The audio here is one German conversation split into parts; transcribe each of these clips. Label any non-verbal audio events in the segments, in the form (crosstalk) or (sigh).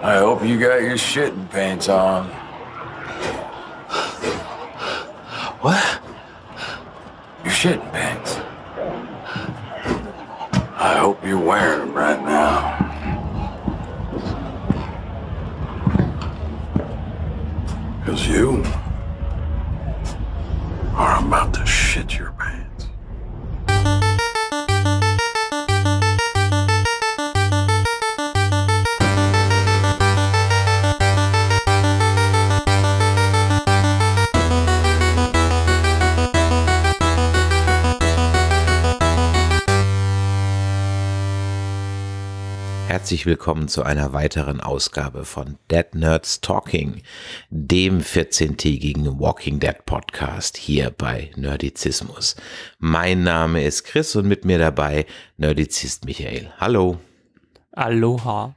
I hope you got your shitting pants on. What? Your shitting pants. I hope you're wearing them right now. Because you Herzlich willkommen zu einer weiteren Ausgabe von Dead Nerds Talking, dem 14-tägigen Walking Dead Podcast hier bei Nerdizismus. Mein Name ist Chris und mit mir dabei Nerdizist Michael. Hallo. Aloha.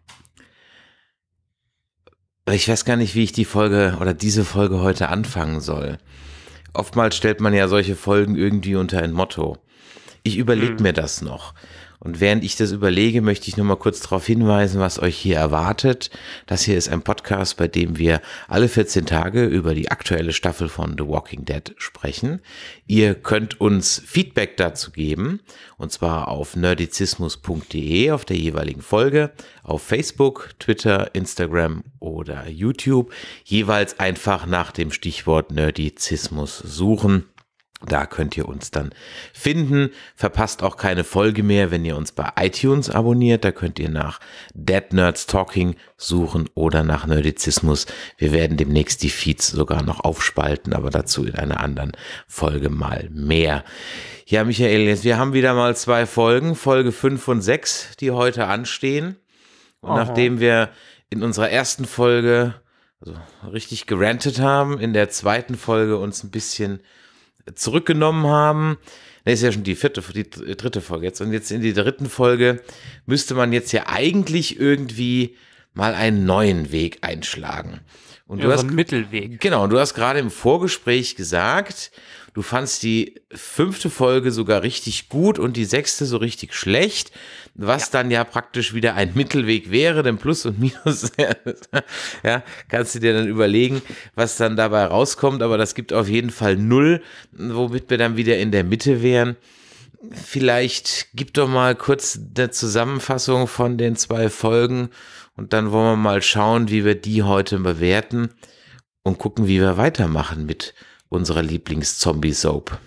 Ich weiß gar nicht, wie ich die Folge oder diese Folge heute anfangen soll. Oftmals stellt man ja solche Folgen irgendwie unter ein Motto. Ich überlege Hm. mir das noch. Und während ich das überlege, möchte ich nur mal kurz darauf hinweisen, was euch hier erwartet. Das hier ist ein Podcast, bei dem wir alle 14 Tage über die aktuelle Staffel von The Walking Dead sprechen. Ihr könnt uns Feedback dazu geben, und zwar auf nerdizismus.de auf der jeweiligen Folge, auf Facebook, Twitter, Instagram oder YouTube. Jeweils einfach nach dem Stichwort Nerdizismus suchen. Da könnt ihr uns dann finden. Verpasst auch keine Folge mehr, wenn ihr uns bei iTunes abonniert. Da könnt ihr nach Dead Nerds Talking suchen oder nach Nerdizismus. Wir werden demnächst die Feeds sogar noch aufspalten, aber dazu in einer anderen Folge mal mehr. Ja, Michael, jetzt, wir haben wieder mal zwei Folgen, Folge 5 und 6, die heute anstehen. Und Aha. nachdem wir in unserer ersten Folge also richtig gerantet haben, in der zweiten Folge uns ein bisschen zurückgenommen haben. Das ist ja schon die vierte, die dritte Folge jetzt. Und jetzt in die dritten Folge müsste man jetzt ja eigentlich irgendwie mal einen neuen Weg einschlagen. Und Ja, du so hast ein Mittelweg. Genau, du hast gerade im Vorgespräch gesagt, du fandst die fünfte Folge sogar richtig gut und die sechste so richtig schlecht, was dann ja praktisch wieder ein Mittelweg wäre, denn Plus und Minus, (laughs) ja, kannst du dir dann überlegen, was dann dabei rauskommt, aber das gibt auf jeden Fall null, womit wir dann wieder in der Mitte wären. Vielleicht gib doch mal kurz eine Zusammenfassung von den zwei Folgen und dann wollen wir mal schauen, wie wir die heute bewerten und gucken, wie wir weitermachen mit unserer Lieblings-Zombie-Soap.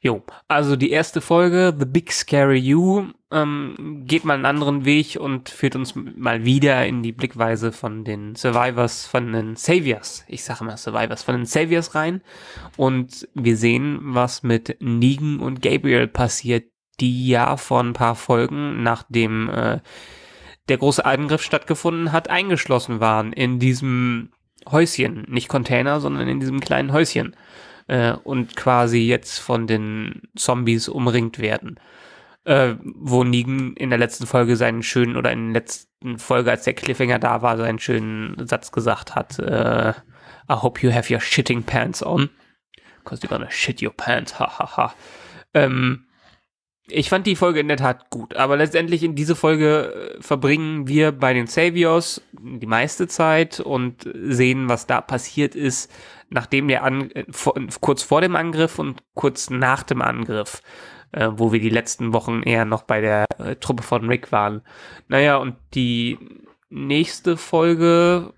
Jo, also die erste Folge, The Big Scary You, ähm, geht mal einen anderen Weg und führt uns mal wieder in die Blickweise von den Survivors, von den Saviors. Ich sage mal Survivors, von den Saviors rein. Und wir sehen, was mit Negan und Gabriel passiert, die ja vor ein paar Folgen, nachdem äh, der große Angriff stattgefunden hat, eingeschlossen waren in diesem Häuschen. Nicht Container, sondern in diesem kleinen Häuschen äh, und quasi jetzt von den Zombies umringt werden. Äh, wo Negan in der letzten Folge seinen schönen, oder in der letzten Folge, als der Cliffhanger da war, seinen schönen Satz gesagt hat, äh, I hope you have your shitting pants on. Cause you're gonna shit your pants, hahaha. Ha, ha. ähm, ich fand die Folge in der Tat gut, aber letztendlich in diese Folge äh, verbringen wir bei den Saviors die meiste Zeit und sehen, was da passiert ist, nachdem der An äh, kurz vor dem Angriff und kurz nach dem Angriff, äh, wo wir die letzten Wochen eher noch bei der äh, Truppe von Rick waren. Naja, und die nächste Folge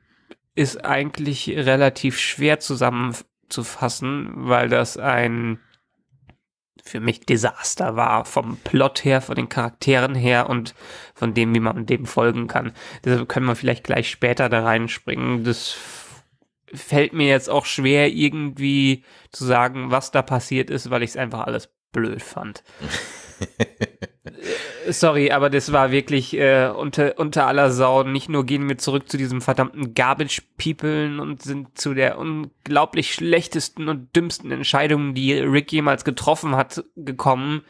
ist eigentlich relativ schwer zusammenzufassen, weil das ein für mich Desaster war, vom Plot her, von den Charakteren her und von dem, wie man dem folgen kann. Deshalb können wir vielleicht gleich später da reinspringen. Das fällt mir jetzt auch schwer, irgendwie zu sagen, was da passiert ist, weil ich es einfach alles blöd fand. (laughs) Sorry, aber das war wirklich äh, unter, unter aller Sau. Nicht nur gehen wir zurück zu diesem verdammten Garbage People und sind zu der unglaublich schlechtesten und dümmsten Entscheidung, die Rick jemals getroffen hat, gekommen.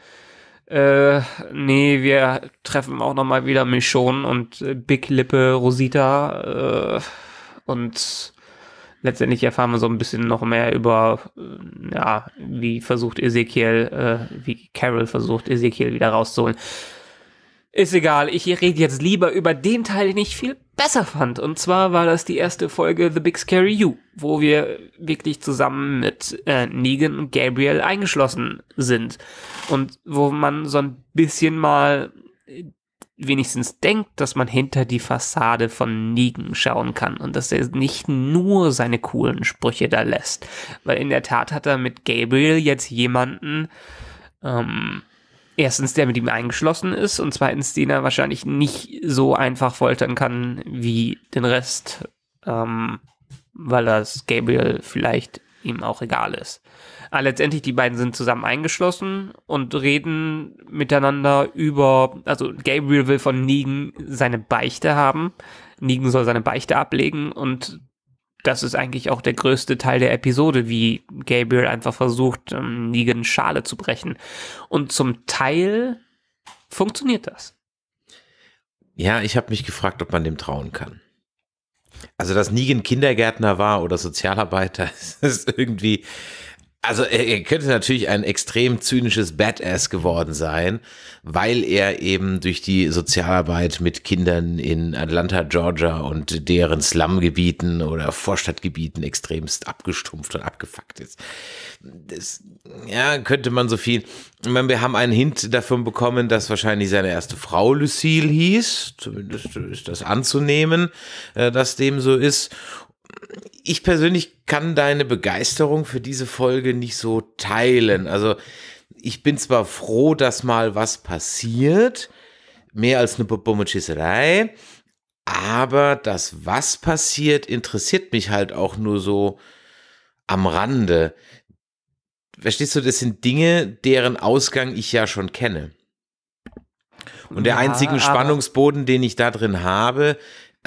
Äh, nee, wir treffen auch nochmal wieder Michonne und äh, Big Lippe Rosita äh, und letztendlich erfahren wir so ein bisschen noch mehr über, äh, ja, wie versucht Ezekiel, äh, wie Carol versucht, Ezekiel wieder rauszuholen. Ist egal, ich rede jetzt lieber über den Teil, den ich viel besser fand. Und zwar war das die erste Folge The Big Scary You, wo wir wirklich zusammen mit äh, Negan und Gabriel eingeschlossen sind. Und wo man so ein bisschen mal wenigstens denkt, dass man hinter die Fassade von Negan schauen kann und dass er nicht nur seine coolen Sprüche da lässt. Weil in der Tat hat er mit Gabriel jetzt jemanden, ähm, erstens, der mit ihm eingeschlossen ist und zweitens, den er wahrscheinlich nicht so einfach foltern kann wie den Rest, ähm, weil das Gabriel vielleicht ihm auch egal ist. Aber letztendlich, die beiden sind zusammen eingeschlossen und reden miteinander über, also Gabriel will von Negan seine Beichte haben. Negan soll seine Beichte ablegen und das ist eigentlich auch der größte Teil der Episode, wie Gabriel einfach versucht, ähm, Negan Schale zu brechen. Und zum Teil funktioniert das. Ja, ich habe mich gefragt, ob man dem trauen kann. Also, dass Negan Kindergärtner war oder Sozialarbeiter, (laughs) ist irgendwie, also er, könnte natürlich ein extrem zynisches Badass geworden sein, weil er eben durch die Sozialarbeit mit Kindern in Atlanta, Georgia und deren Slumgebieten oder Vorstadtgebieten extremst abgestumpft und abgefuckt ist. Das, ja, könnte man so viel. Ich meine, wir haben einen Hint davon bekommen, dass wahrscheinlich seine erste Frau Lucille hieß. Zumindest ist das anzunehmen, äh, dass dem so ist ich persönlich kann deine Begeisterung für diese Folge nicht so teilen. Also ich bin zwar froh, dass mal was passiert, mehr als eine Bummelschisserei, aber das, was passiert, interessiert mich halt auch nur so am Rande. Verstehst du, das sind Dinge, deren Ausgang ich ja schon kenne. Und der ja, einzige Spannungsboden, den ich da drin habe,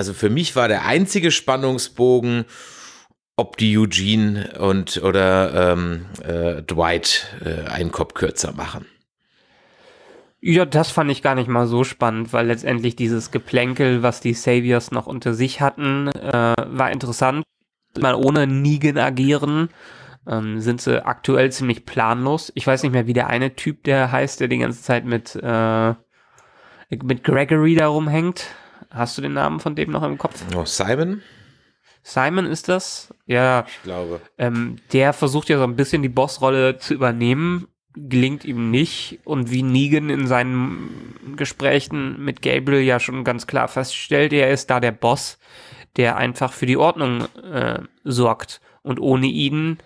also für mich war der einzige Spannungsbogen, ob die Eugene und oder ähm, äh, Dwight äh, einen Kopf kürzer machen. Ja, das fand ich gar nicht mal so spannend, weil letztendlich dieses Geplänkel, was die Saviors noch unter sich hatten, äh, war interessant. Mal ohne Negan agieren, ähm, sind sie aktuell ziemlich planlos. Ich weiß nicht mehr, wie der eine Typ, der heißt, der die ganze Zeit mit, äh, mit Gregory da rumhängt. Hast du den Namen von dem noch im Kopf? Oh, Simon? Simon ist das? Ja. Ich glaube. Ähm, der versucht ja so ein bisschen die Bossrolle zu übernehmen, gelingt ihm nicht. Und wie Negan in seinen Gesprächen mit Gabriel ja schon ganz klar feststellt, er ist da der Boss, der einfach für die Ordnung äh, sorgt. Und ohne ihn,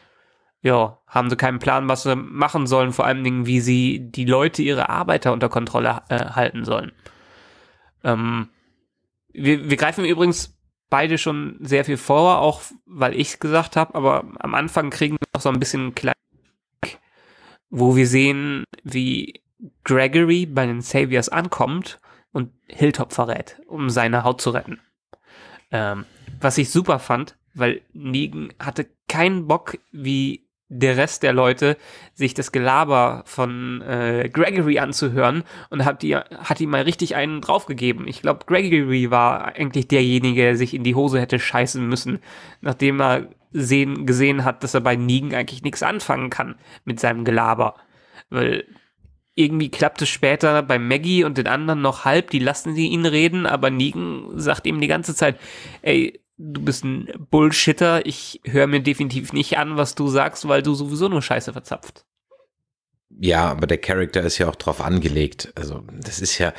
ja, haben sie keinen Plan, was sie machen sollen, vor allen Dingen, wie sie die Leute, ihre Arbeiter unter Kontrolle äh, halten sollen. Ähm, wir, wir greifen übrigens beide schon sehr viel vor, auch weil ich es gesagt habe, aber am Anfang kriegen wir noch so ein bisschen klein, wo wir sehen, wie Gregory bei den Saviors ankommt und Hilltop verrät, um seine Haut zu retten. Ähm, was ich super fand, weil Negan hatte keinen Bock, wie der Rest der Leute sich das Gelaber von äh, Gregory anzuhören und hat, die, hat ihm mal richtig einen draufgegeben. Ich glaube, Gregory war eigentlich derjenige, der sich in die Hose hätte scheißen müssen, nachdem er sehen, gesehen hat, dass er bei Negan eigentlich nichts anfangen kann mit seinem Gelaber. Weil irgendwie klappt es später bei Maggie und den anderen noch halb, die lassen sie ihn reden, aber Negan sagt ihm die ganze Zeit, ey, du bist ein Bullshitter, ich höre mir definitiv nicht an, was du sagst, weil du sowieso nur Scheiße verzapft. Ja, aber der Charakter ist ja auch drauf angelegt. Also das ist ja,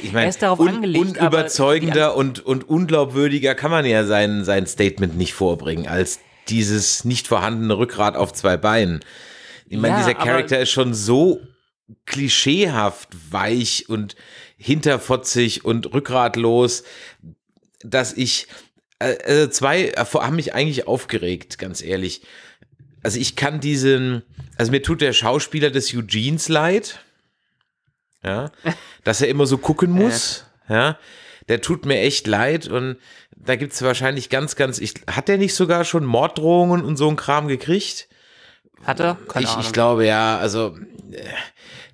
ich meine, un unüberzeugender und, und unglaubwürdiger kann man ja sein, sein Statement nicht vorbringen, als dieses nicht vorhandene Rückgrat auf zwei Beinen. Ich meine, ja, dieser Charakter ist schon so klischeehaft weich und hinterfotzig und rückgratlos, dass ich, also zwei äh, haben mich eigentlich aufgeregt, ganz ehrlich. Also ich kann diesen, also mir tut der Schauspieler des Eugenes leid, ja, (laughs) dass er immer so gucken muss, ja. Der tut mir echt leid und da gibt es wahrscheinlich ganz, ganz, ich, hat der nicht sogar schon Morddrohungen und so ein Kram gekriegt? Hat er? Keine ich, ich glaube ja, also äh,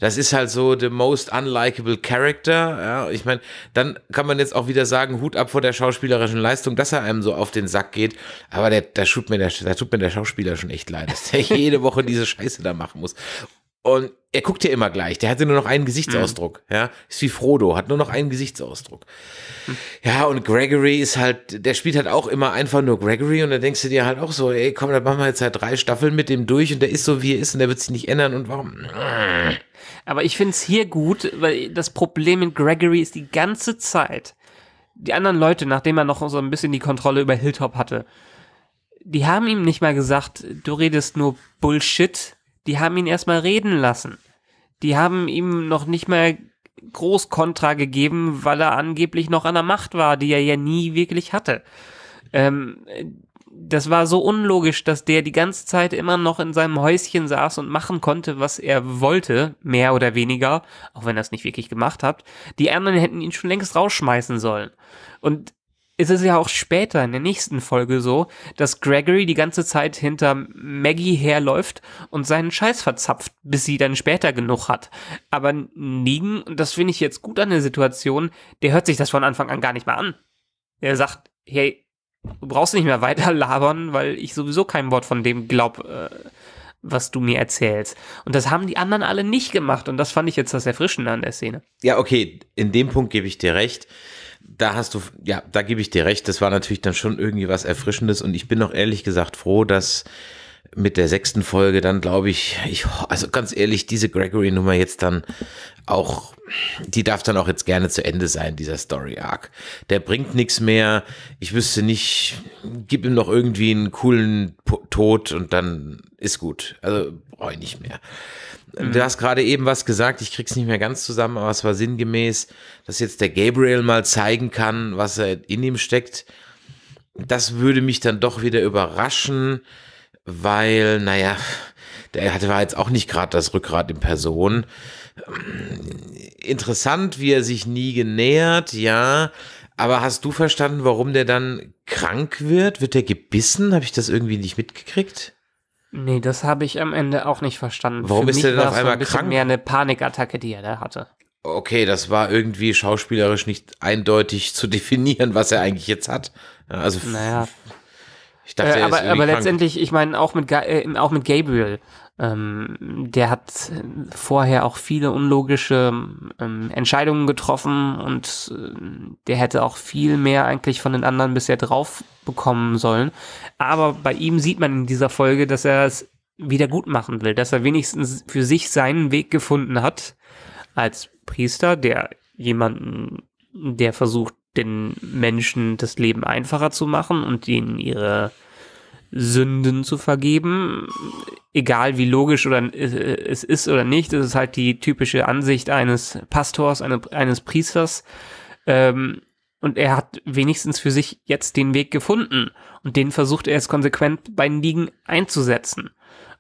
das ist halt so the most unlikable character. Ja, ich meine, dann kann man jetzt auch wieder sagen, Hut ab vor der schauspielerischen Leistung, dass er einem so auf den Sack geht. Aber da tut mir der, da tut mir der Schauspieler schon echt leid, dass der (laughs) jede Woche diese Scheiße da machen muss. Und er guckt ja immer gleich. Der hatte nur noch einen Gesichtsausdruck. Ja, ist wie Frodo, hat nur noch einen Gesichtsausdruck. Ja, und Gregory ist halt, der spielt halt auch immer einfach nur Gregory und da denkst du dir halt auch so, ey, komm, da machen wir jetzt halt drei Staffeln mit dem durch und der ist so, wie er ist und der wird sich nicht ändern und warum? Aber ich finde es hier gut, weil das Problem mit Gregory ist die ganze Zeit, die anderen Leute, nachdem er noch so ein bisschen die Kontrolle über Hilltop hatte, die haben ihm nicht mal gesagt, du redest nur Bullshit, die haben ihn erstmal reden lassen. Die haben ihm noch nicht mal groß Kontra gegeben, weil er angeblich noch an der Macht war, die er ja nie wirklich hatte. Ähm, das war so unlogisch, dass der die ganze Zeit immer noch in seinem Häuschen saß und machen konnte, was er wollte, mehr oder weniger, auch wenn er es nicht wirklich gemacht hat. Die anderen hätten ihn schon längst rausschmeißen sollen. Und es ist ja auch später in der nächsten Folge so, dass Gregory die ganze Zeit hinter Maggie herläuft und seinen Scheiß verzapft, bis sie dann später genug hat. Aber Negan, und das finde ich jetzt gut an der Situation, der hört sich das von Anfang an gar nicht mehr an. Er sagt, hey, du brauchst nicht mehr weiter labern, weil ich sowieso kein Wort von dem glaub, äh, was du mir erzählst. Und das haben die anderen alle nicht gemacht. Und das fand ich jetzt das Erfrischende an der Szene. Ja, okay, in dem Punkt gebe ich dir recht. Da hast du, ja, da gebe ich dir recht. Das war natürlich dann schon irgendwie was Erfrischendes. Und ich bin auch ehrlich gesagt froh, dass mit der sechsten Folge dann glaube ich, ich, also ganz ehrlich, diese Gregory-Nummer jetzt dann auch, die darf dann auch jetzt gerne zu Ende sein, dieser Story-Arc. Der bringt nichts mehr. Ich wüsste nicht, gib ihm noch irgendwie einen coolen Tod und dann ist gut. Also brauche ich nicht mehr. Mhm. Du hast gerade eben was gesagt, ich krieg's nicht mehr ganz zusammen, aber es war sinngemäß, dass jetzt der Gabriel mal zeigen kann, was er in ihm steckt. Das würde mich dann doch wieder überraschen weil, naja, der hatte war jetzt auch nicht gerade das Rückgrat in Person. Interessant, wie er sich nie genähert, ja. Aber hast du verstanden, warum der dann krank wird? Wird der gebissen? Habe ich das irgendwie nicht mitgekriegt? Nee, das habe ich am Ende auch nicht verstanden. Warum Für ist der denn auf einmal ein krank? mehr eine Panikattacke, die er da hatte. Okay, das war irgendwie schauspielerisch nicht eindeutig zu (laughs) definieren, was er eigentlich jetzt hat. Also Naja, ich dachte, äh, er ist aber, aber letztendlich, ich meine, auch mit, äh, auch mit Gabriel, ähm, der hat äh, vorher auch viele unlogische ähm, Entscheidungen getroffen und äh, der hätte auch viel mehr eigentlich von den anderen bisher drauf bekommen sollen. Aber bei ihm sieht man in dieser Folge, dass er es wieder gut machen will, dass er wenigstens für sich seinen Weg gefunden hat als Priester, der jemanden, der versucht, den Menschen das Leben einfacher zu machen und ihnen ihre Sünden zu vergeben, egal wie logisch oder äh, es ist oder nicht, das ist halt die typische Ansicht eines Pastors, eine, eines Priesters. Ähm, und er hat wenigstens für sich jetzt den Weg gefunden und den versucht er jetzt konsequent bei Ligen einzusetzen.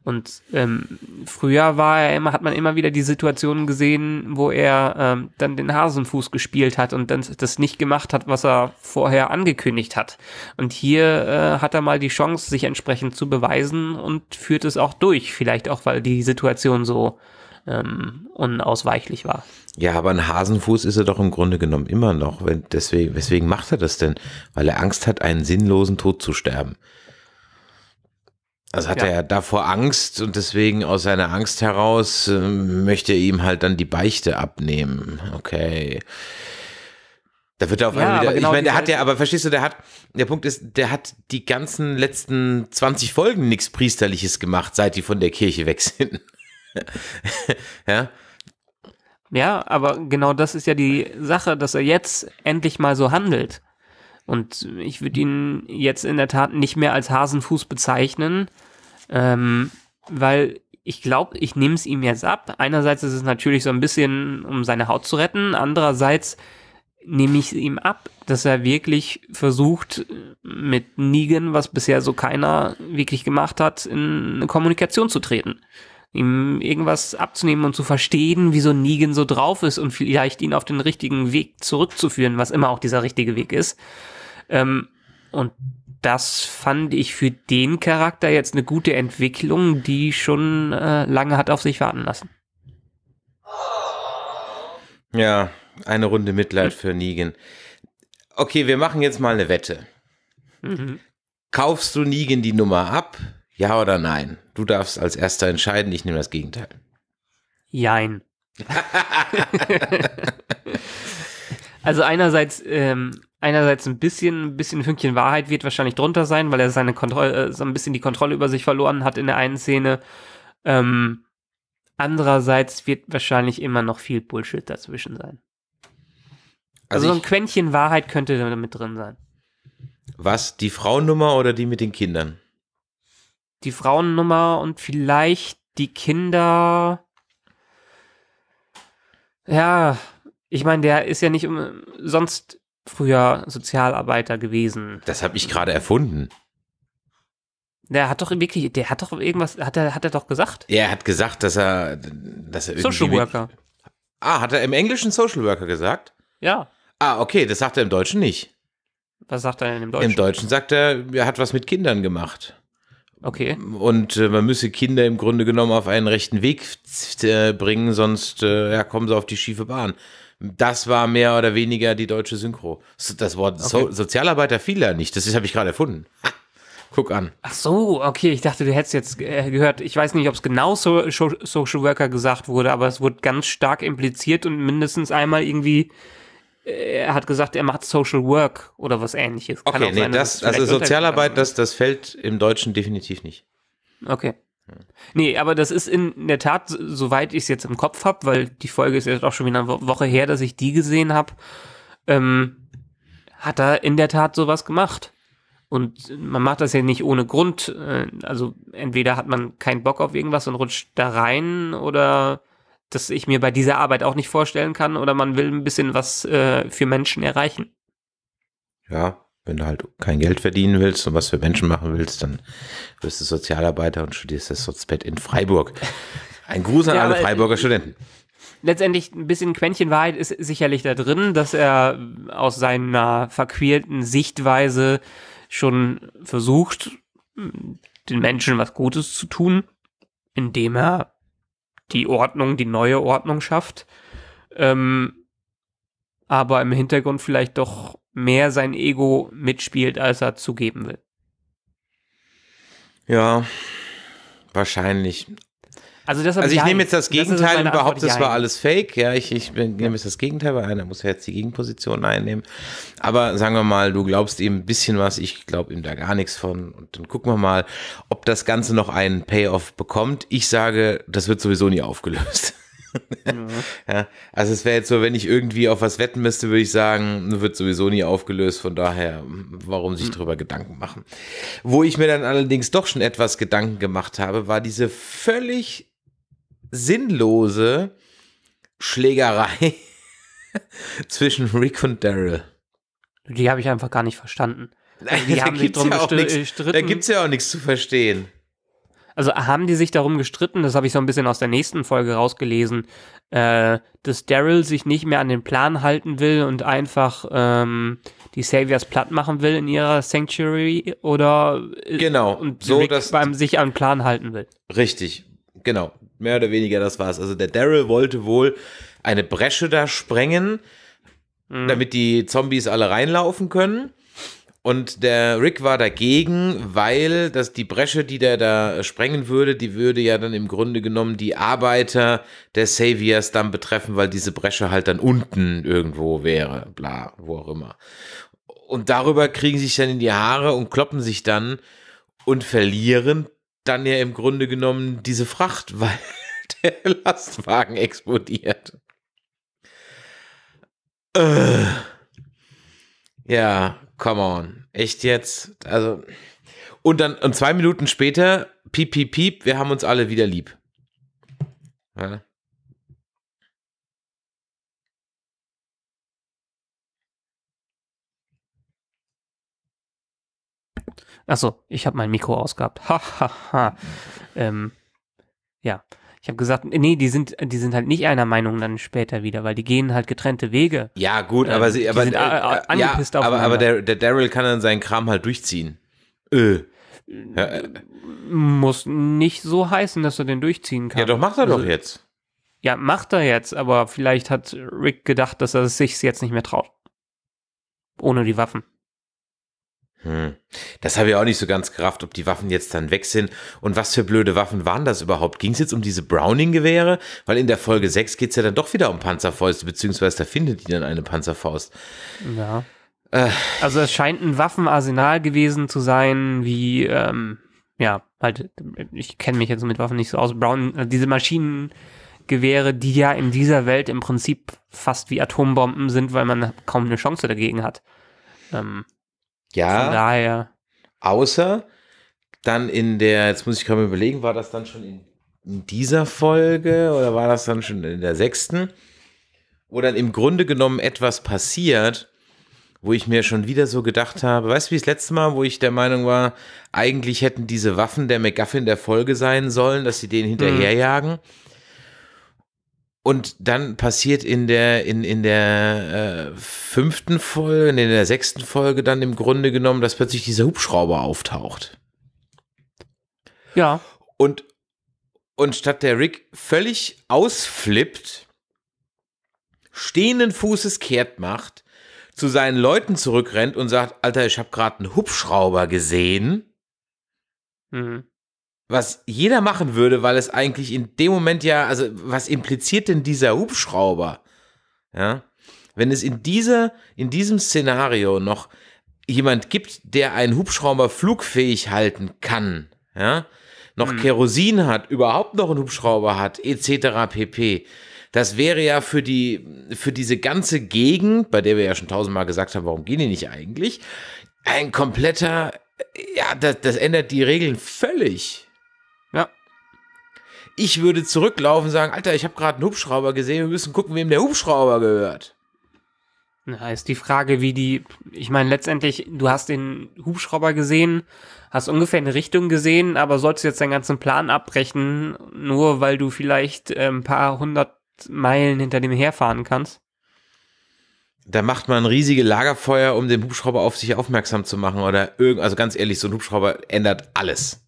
Und ähm, früher war er immer, hat man immer wieder die Situationen gesehen, wo er ähm, dann den Hasenfuß gespielt hat und dann das nicht gemacht hat, was er vorher angekündigt hat. Und hier äh, hat er mal die Chance, sich entsprechend zu beweisen und führt es auch durch. Vielleicht auch, weil die Situation so ähm, unausweichlich war. Ja, aber ein Hasenfuß ist er doch im Grunde genommen immer noch. Wenn, deswegen, weswegen macht er das denn? Weil er Angst hat, einen sinnlosen Tod zu sterben. Also hat Ja. er ja davor Angst und deswegen aus seiner Angst heraus äh, möchte er ihm halt dann die Beichte abnehmen. Okay. Da wird er auf Ja, einmal wieder. genau ich meine, der hat ja, aber verstehst du, der hat, der Punkt ist, der hat die ganzen letzten 20 Folgen nichts Priesterliches gemacht, seit die von der Kirche weg sind. (laughs) ja. Ja, aber genau das ist ja die Sache, dass er jetzt endlich mal so handelt. Und ich würde ihn jetzt in der Tat nicht mehr als Hasenfuß bezeichnen, ähm, weil ich glaube, ich nehme es ihm jetzt ab. Einerseits ist es natürlich so ein bisschen, um seine Haut zu retten. Andererseits nehme ich es ihm ab, dass er wirklich versucht, mit Negan, was bisher so keiner wirklich gemacht hat, in eine Kommunikation zu treten ihm irgendwas abzunehmen und zu verstehen, wieso Negan so drauf ist und vielleicht ihn auf den richtigen Weg zurückzuführen, was immer auch dieser richtige Weg ist. Ähm, und das fand ich für den Charakter jetzt eine gute Entwicklung, die schon äh, lange hat auf sich warten lassen. Ja, eine Runde Mitleid für Negan. Okay, wir machen jetzt mal eine Wette. Mhm. Kaufst du Negan die Nummer ab? Ja oder nein? Du darfst als erster entscheiden, ich nehme das Gegenteil. Jein. (laughs) also einerseits, ähm, einerseits ein bisschen, ein bisschen Fünkchen Wahrheit wird wahrscheinlich drunter sein, weil er seine Kontrolle, äh, so ein bisschen die Kontrolle über sich verloren hat in der einen Szene. Ähm, andererseits wird wahrscheinlich immer noch viel Bullshit dazwischen sein. Also, Also, so ein Quäntchen Wahrheit könnte da mit drin sein. was, die Frauennummer oder die mit den Kindern? Die Frauennummer und vielleicht die Kinder. Ja, ich meine, der ist ja nicht sonst früher Sozialarbeiter gewesen. Das habe ich gerade erfunden. Der hat doch wirklich, der hat doch irgendwas, hat er, hat er doch gesagt? Er hat gesagt, dass er, dass er. Social Worker. Ah, hat er im Englischen Social Worker gesagt? Ja. Ah, okay, das sagt er im Deutschen nicht. Was sagt er denn im Deutschen? Im Deutschen sagt er, er hat was mit Kindern gemacht. Okay. Und äh, man müsse Kinder im Grunde genommen auf einen rechten Weg äh, bringen, sonst äh, ja, kommen sie auf die schiefe Bahn. Das war mehr oder weniger die deutsche Synchro. So- Das Wort so Okay. Sozialarbeiter fiel da nicht. Das habe ich gerade erfunden. Ha, Guck an. Ach so, okay, ich dachte, du hättest jetzt äh, gehört. Ich weiß nicht, ob es genau so, so, Social Worker gesagt wurde, aber es wurde ganz stark impliziert und mindestens einmal irgendwie, er hat gesagt, er macht Social Work oder was ähnliches. Kann Okay, nee, sein, das, also Sozialarbeit, das, das fällt im Deutschen definitiv nicht. Okay. Nee, aber das ist in der Tat, so- soweit ich es jetzt im Kopf habe, weil die Folge ist jetzt auch schon wieder eine Wo- Woche her, dass ich die gesehen habe, ähm, hat er in der Tat sowas gemacht. Und man macht das ja nicht ohne Grund. äh, Also entweder hat man keinen Bock auf irgendwas und rutscht da rein oder dass ich mir bei dieser Arbeit auch nicht vorstellen kann oder man will ein bisschen was äh, für Menschen erreichen. Ja, wenn du halt kein Geld verdienen willst und was für Menschen machen willst, dann wirst du Sozialarbeiter und studierst das Sozialbett in Freiburg. Ein Gruß an Ja, alle aber- Freiburger Studenten. Letztendlich ein bisschen Quäntchen Wahrheit ist sicherlich da drin, dass er aus seiner verquälten Sichtweise schon versucht, den Menschen was Gutes zu tun, indem er die Ordnung, die neue Ordnung schafft. Ähm, aber im Hintergrund vielleicht doch mehr sein Ego mitspielt, als er zugeben will. Ja, wahrscheinlich. Also, deshalb Also ich ja, nehme jetzt das Gegenteil meine und behaupte, das war alles Fake. Ja, ich, ich bin- nehme jetzt das Gegenteil, weil einer muss ja jetzt die Gegenposition einnehmen. Aber sagen wir mal, du glaubst ihm ein bisschen was, ich glaube ihm da gar nichts von. Und dann gucken wir mal, ob das Ganze noch einen Payoff bekommt. Ich sage, das wird sowieso nie aufgelöst. (laughs) Ja, also es wäre jetzt so, wenn ich irgendwie auf was wetten müsste, würde ich sagen, wird sowieso nie aufgelöst. Von daher, warum sich drüber Gedanken machen? Wo ich mir dann allerdings doch schon etwas Gedanken gemacht habe, war diese völlig sinnlose Schlägerei (laughs) zwischen Rick und Daryl. Die habe ich einfach gar nicht verstanden. (laughs) Also die Da haben sich gibt's drum ja auch gestri- nichts- gestritten. Da gibt's ja auch nichts zu verstehen. Also haben die sich darum gestritten, das habe ich so ein bisschen aus der nächsten Folge rausgelesen, äh, dass Daryl sich nicht mehr an den Plan halten will und einfach ähm, die Saviors platt machen will in ihrer Sanctuary oder äh, Genau, und so, Rick dass- beim sich an den Plan halten will. Richtig, genau. Mehr oder weniger das war's. Also der Daryl wollte wohl eine Bresche da sprengen, Mhm. damit die Zombies alle reinlaufen können. Und der Rick war dagegen, weil das die Bresche, die der da sprengen würde, die würde ja dann im Grunde genommen die Arbeiter der Saviors dann betreffen, weil diese Bresche halt dann unten irgendwo wäre, bla, wo auch immer. Und darüber kriegen sie sich dann in die Haare und kloppen sich dann und verlieren dann ja im Grunde genommen diese Fracht, (laughs) weil der Lastwagen explodiert. Äh. Ja, come on. Echt jetzt? Also. Und dann, und zwei Minuten später, piep, piep, piep, wir haben uns alle wieder lieb. Ja. Achso, ich habe mein Mikro ausgehabt. Ha, ha, ha. Ähm, ja, ich habe gesagt, nee, die sind, die sind halt nicht einer Meinung dann später wieder, weil die gehen halt getrennte Wege. Ja, gut, Ähm, aber sie, die aber, sind, äh, ja, angepisst aber, aber aufeinander. der, der Daryl kann dann seinen Kram halt durchziehen. Äh. Ja, äh, Muss nicht so heißen, dass er den durchziehen kann. ja, doch, macht er Also, doch jetzt. Ja, macht er jetzt, aber vielleicht hat Rick gedacht, dass er es sich jetzt nicht mehr traut. Ohne die Waffen. Hm. Das habe ich auch nicht so ganz gerafft, ob die Waffen jetzt dann weg sind. Und was für blöde Waffen waren das überhaupt? Ging es jetzt um diese Browning-Gewehre? Weil in der Folge 6 geht es ja dann doch wieder um Panzerfäuste, beziehungsweise da findet die dann eine Panzerfaust. Ja. Äh. Also es scheint ein Waffenarsenal gewesen zu sein, wie, ähm, ja, halt, ich kenne mich jetzt mit Waffen nicht so aus. Brown, äh, diese Maschinengewehre, die ja in dieser Welt im Prinzip fast wie Atombomben sind, weil man kaum eine Chance dagegen hat. Ähm, ja. Von daher. Außer dann in der, jetzt muss ich gerade überlegen, war das dann schon in, in, dieser Folge oder war das dann schon in der sechsten, wo dann im Grunde genommen etwas passiert, wo ich mir schon wieder so gedacht habe, weißt du, wie das letzte Mal, wo ich der Meinung war, eigentlich hätten diese Waffen der McGuffin der Folge sein sollen, dass sie den hinterherjagen. Mhm. Und dann passiert in der, in, in der äh, fünften Folge, in der sechsten Folge dann im Grunde genommen, dass plötzlich dieser Hubschrauber auftaucht. Ja. Und, und statt der Rick völlig ausflippt, stehenden Fußes kehrt macht, zu seinen Leuten zurückrennt und sagt, Alter, ich habe gerade einen Hubschrauber gesehen. Mhm was jeder machen würde, weil es eigentlich in dem Moment ja, also was impliziert denn dieser Hubschrauber? Ja, wenn es in dieser, in diesem Szenario noch jemand gibt, der einen Hubschrauber flugfähig halten kann, ja, noch hm. Kerosin hat, überhaupt noch einen Hubschrauber hat, etc. pp. Das wäre ja für die, für diese ganze Gegend, bei der wir ja schon tausendmal gesagt haben, warum gehen die nicht eigentlich, ein kompletter, ja, das, das ändert die Regeln völlig. Ich würde zurücklaufen und sagen, Alter, ich habe gerade einen Hubschrauber gesehen, wir müssen gucken, wem der Hubschrauber gehört. Na, ist die Frage, wie die, ich meine, letztendlich, du hast den Hubschrauber gesehen, hast ungefähr eine Richtung gesehen, aber sollst du jetzt deinen ganzen Plan abbrechen, nur weil du vielleicht äh, ein paar hundert Meilen hinter dem herfahren kannst? Da macht man riesige Lagerfeuer, um den Hubschrauber auf sich aufmerksam zu machen oder irgend, also ganz ehrlich, so ein Hubschrauber ändert alles.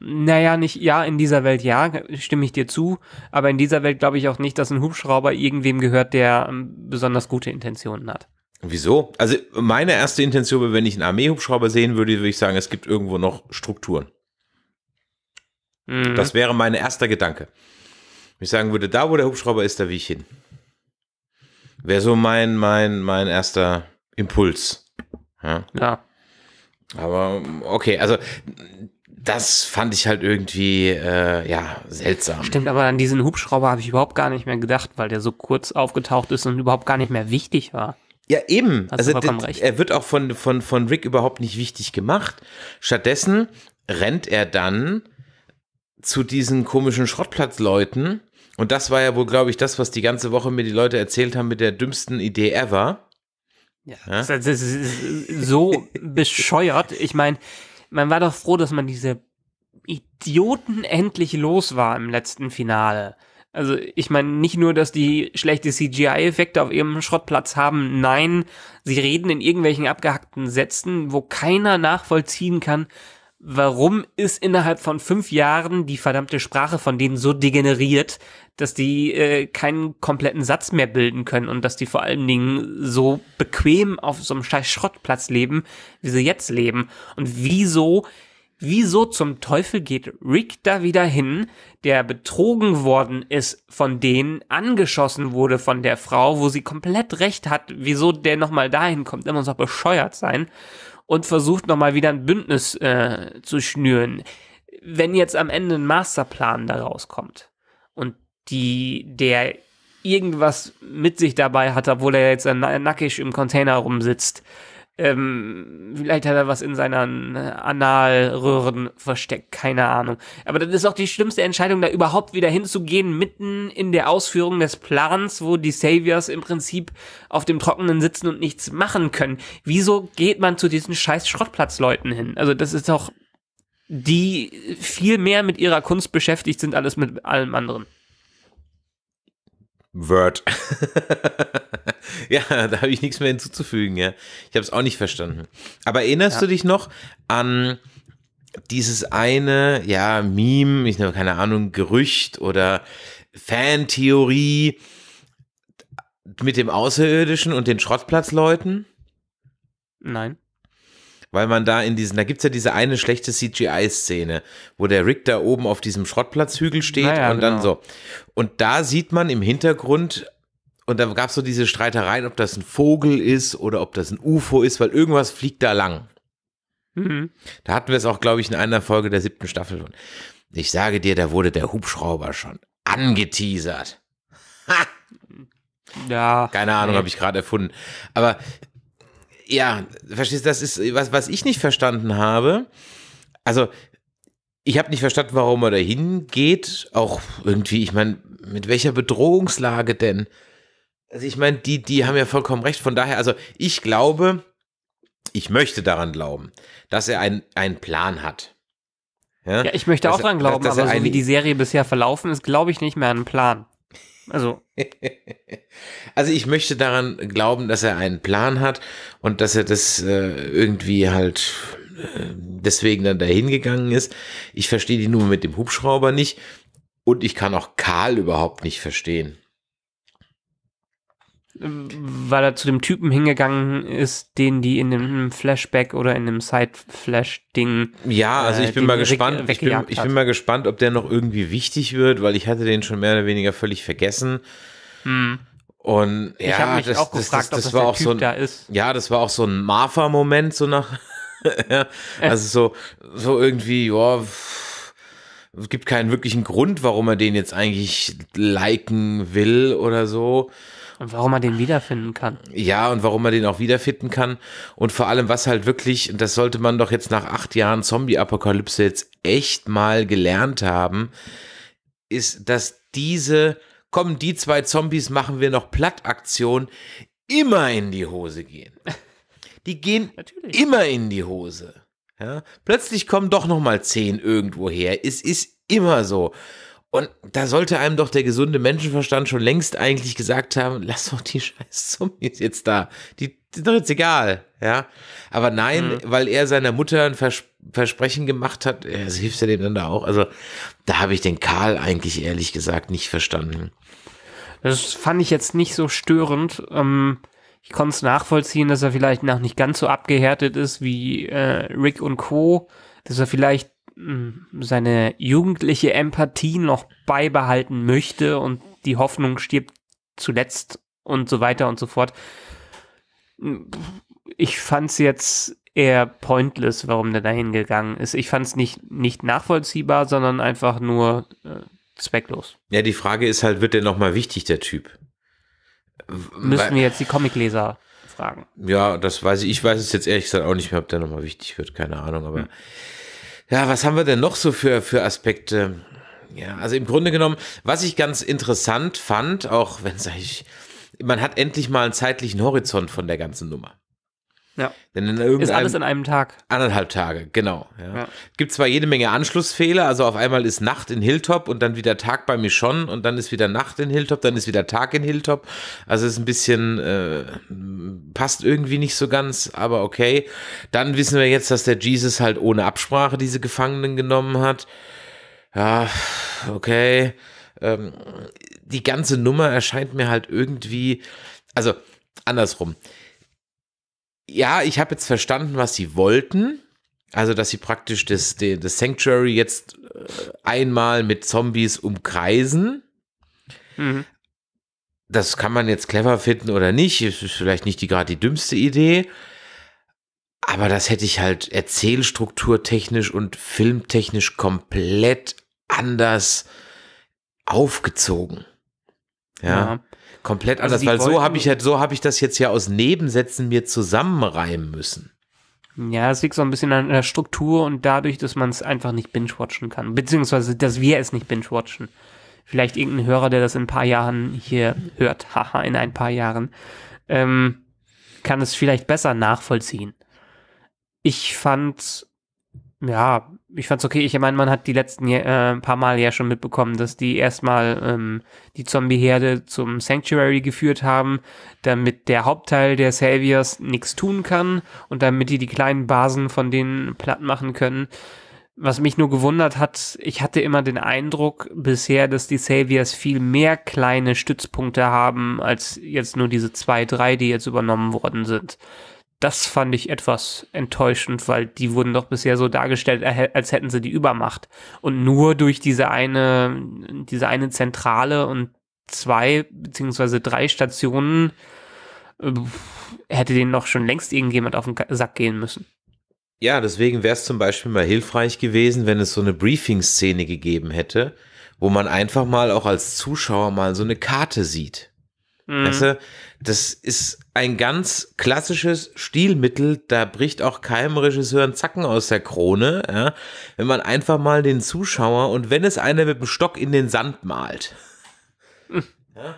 Naja, nicht, ja, in dieser Welt ja, stimme ich dir zu, aber in dieser Welt glaube ich auch nicht, dass ein Hubschrauber irgendwem gehört, der ähm, besonders gute Intentionen hat. Wieso? Also meine erste Intention wäre, wenn ich einen Armeehubschrauber sehen würde, würde ich sagen, es gibt irgendwo noch Strukturen. Mhm. Das wäre mein erster Gedanke. Ich sagen würde, da wo der Hubschrauber ist, da wie ich hin. Wäre so mein, mein, mein erster Impuls. Ja. ja. Aber okay, also das fand ich halt irgendwie, äh, ja, seltsam. Stimmt, aber an diesen Hubschrauber habe ich überhaupt gar nicht mehr gedacht, weil der so kurz aufgetaucht ist und überhaupt gar nicht mehr wichtig war. Ja, eben. Hast also er wird auch von, von, von Rick überhaupt nicht wichtig gemacht. Stattdessen rennt er dann zu diesen komischen Schrottplatzleuten. Und das war ja wohl, glaube ich, das, was die ganze Woche mir die Leute erzählt haben mit der dümmsten Idee ever. Ja, ja? Das, das ist so (laughs) bescheuert. Ich meine, man war doch froh, dass man diese Idioten endlich los war im letzten Finale. Also ich meine nicht nur, dass die schlechte CGI-Effekte auf ihrem Schrottplatz haben, nein, sie reden in irgendwelchen abgehackten Sätzen, wo keiner nachvollziehen kann, warum ist innerhalb von fünf Jahren die verdammte Sprache von denen so degeneriert, dass die äh, keinen kompletten Satz mehr bilden können und dass die vor allen Dingen so bequem auf so einem scheiß Schrottplatz leben, wie sie jetzt leben. Und wieso, wieso zum Teufel geht Rick da wieder hin, der betrogen worden ist von denen, angeschossen wurde von der Frau, wo sie komplett recht hat, wieso der nochmal dahin kommt, muss auch bescheuert sein und versucht nochmal wieder ein Bündnis äh, zu schnüren. Wenn jetzt am Ende ein Masterplan daraus kommt und die, der irgendwas mit sich dabei hat, obwohl er jetzt nackig im Container rumsitzt. Ähm, vielleicht hat er was in seinen Analröhren versteckt, keine Ahnung. Aber das ist auch die schlimmste Entscheidung, da überhaupt wieder hinzugehen, mitten in der Ausführung des Plans, wo die Saviors im Prinzip auf dem Trockenen sitzen und nichts machen können. Wieso geht man zu diesen scheiß Schrottplatzleuten hin? Also das ist doch die viel mehr mit ihrer Kunst beschäftigt sind, alles mit allem anderen. Word. (laughs) ja, da habe ich nichts mehr hinzuzufügen, ja. Ich habe es auch nicht verstanden. Aber erinnerst ja. du dich noch an dieses eine, ja, Meme, ich habe keine Ahnung, Gerücht oder Fantheorie mit dem Außerirdischen und den Schrottplatzleuten? Nein. Weil man da in diesen, da gibt's ja diese eine schlechte CGI-Szene, wo der Rick da oben auf diesem Schrottplatzhügel steht Naja, und dann genau. so. Und da sieht man im Hintergrund, und da gab's so diese Streitereien, ob das ein Vogel ist oder ob das ein UFO ist, weil irgendwas fliegt da lang. Mhm. Da hatten wir es auch, glaube ich, in einer Folge der siebten Staffel. von. Ich sage dir, da wurde der Hubschrauber schon angeteasert. Ja. Keine Ahnung, nee. habe ich gerade erfunden. Aber ja, verstehst du, das ist was, was ich nicht verstanden habe. Also, ich habe nicht verstanden, warum er da hingeht. Auch irgendwie, ich meine, mit welcher Bedrohungslage denn? Also, ich meine, die, die haben ja vollkommen recht. Von daher, also, ich glaube, ich möchte daran glauben, dass er einen, einen Plan hat. Ja, ich möchte Dass auch dran glauben, dass er aber so eine- wie die Serie bisher verlaufen ist, glaube ich nicht mehr an einen Plan. Also, (laughs) Also ich möchte daran glauben, dass er einen Plan hat und dass er das äh, irgendwie halt äh, deswegen dann dahin gegangen ist. Ich verstehe die Nummer mit dem Hubschrauber nicht und ich kann auch Karl überhaupt nicht verstehen. Weil er zu dem Typen hingegangen ist, den die in dem Flashback oder in dem Side-Flash-Ding. Ja, also Äh, ich bin den mal gespannt. Ich bin, ich bin mal gespannt, ob der noch irgendwie wichtig wird, weil ich hatte den schon mehr oder weniger völlig vergessen. Hm. Und ja, ich habe mich das, auch das, gefragt, das, ob das das war der auch Typ so ein, da ist. Ja, das war auch so ein Marfa-Moment, so nach. (laughs) (laughs) also so, so irgendwie, ja, pff, es gibt keinen wirklichen Grund, warum er den jetzt eigentlich liken will oder so. Und warum man den wiederfinden kann. Ja, und warum man den auch wiederfinden kann. Und vor allem, was halt wirklich, und das sollte man doch jetzt nach acht Jahren Zombie-Apokalypse jetzt echt mal gelernt haben, ist, dass diese, komm, die zwei Zombies machen wir noch Plattaktion, immer in die Hose gehen. (laughs) Die gehen Natürlich. immer in die Hose. Ja? Plötzlich kommen doch noch mal zehn irgendwo her. Es ist immer so. Und da sollte einem doch der gesunde Menschenverstand schon längst eigentlich gesagt haben, (laughs) lass doch die scheiß Zombies jetzt da. Die, die sind doch jetzt egal. Ja. Aber nein, weil er seiner Mutter ein Vers Versprechen gemacht hat, das hilft ja dem dann da auch. Also da habe ich den Karl eigentlich ehrlich gesagt nicht verstanden. Das fand ich jetzt nicht so störend. Ähm, ich konnte es nachvollziehen, dass er vielleicht noch nicht ganz so abgehärtet ist wie äh, Rick und Co., dass er vielleicht mh, seine jugendliche Empathie noch beibehalten möchte und die Hoffnung stirbt zuletzt und so weiter und so fort. Ich fand es jetzt eher pointless, warum der da hingegangen ist. Ich fand es nicht, nicht nachvollziehbar, sondern einfach nur äh, zwecklos. Ja, die Frage ist halt, wird der nochmal wichtig, der Typ? Müssen Weil- wir jetzt die Comicleser fragen. Ja, das weiß ich. Ich weiß es jetzt ehrlich gesagt auch nicht mehr, ob der nochmal wichtig wird. Keine Ahnung, aber. Ja, was haben wir denn noch so für, für Aspekte? Ja, also im Grunde genommen, was ich ganz interessant fand, auch wenn sag ich, man hat endlich mal einen zeitlichen Horizont von der ganzen Nummer. Ja. Denn in Ist alles in einem Tag. Anderthalb Tage, genau. Ja. Ja. Gibt zwar jede Menge Anschlussfehler, also auf einmal ist Nacht in Hilltop und dann wieder Tag bei Michonne und dann ist wieder Nacht in Hilltop, dann ist wieder Tag in Hilltop. Also es ist ein bisschen, äh, passt irgendwie nicht so ganz, aber okay. Dann wissen wir jetzt, dass der Jesus halt ohne Absprache diese Gefangenen genommen hat. Ja, okay. Ähm, die ganze Nummer erscheint mir halt irgendwie, also andersrum ja, ich habe jetzt verstanden, was sie wollten. Also, dass sie praktisch das, das Sanctuary jetzt äh, einmal mit Zombies umkreisen. Mhm. Das kann man jetzt clever finden oder nicht. Ist vielleicht nicht die gerade die dümmste Idee. Aber das hätte ich halt erzählstrukturtechnisch und filmtechnisch komplett anders aufgezogen. Ja. Komplett Also anders, weil so habe ich halt, so habe ich das jetzt ja aus Nebensätzen mir zusammenreimen müssen. Ja, es liegt so ein bisschen an der Struktur und dadurch, dass man es einfach nicht binge-watchen kann. Beziehungsweise, dass wir es nicht binge-watchen. Vielleicht irgendein Hörer, der das in ein paar Jahren hier hört, haha, in ein paar Jahren, ähm, kann es vielleicht besser nachvollziehen. Ich fand, ja, ich fand's okay. Ich meine, man hat die letzten äh, paar Mal ja schon mitbekommen, dass die erstmal ähm, die Zombie-Herde zum Sanctuary geführt haben, damit der Hauptteil der Saviors nichts tun kann und damit die die kleinen Basen von denen platt machen können. Was mich nur gewundert hat, ich hatte immer den Eindruck bisher, dass die Saviors viel mehr kleine Stützpunkte haben, als jetzt nur diese zwei, drei, die jetzt übernommen worden sind. Das fand ich etwas enttäuschend, weil die wurden doch bisher so dargestellt, als hätten sie die Übermacht. Und nur durch diese eine, diese eine Zentrale und zwei beziehungsweise drei Stationen äh, hätte denen noch schon längst irgendjemand auf den Sack gehen müssen. Ja, deswegen wäre es zum Beispiel mal hilfreich gewesen, wenn es so eine Briefing-Szene gegeben hätte, wo man einfach mal auch als Zuschauer mal so eine Karte sieht. Mhm. Weißt du, das ist ein ganz klassisches Stilmittel, da bricht auch keinem Regisseur ein Zacken aus der Krone, ja, wenn man einfach mal den Zuschauer und wenn es einer mit dem Stock in den Sand malt. Mhm. (laughs) Ja,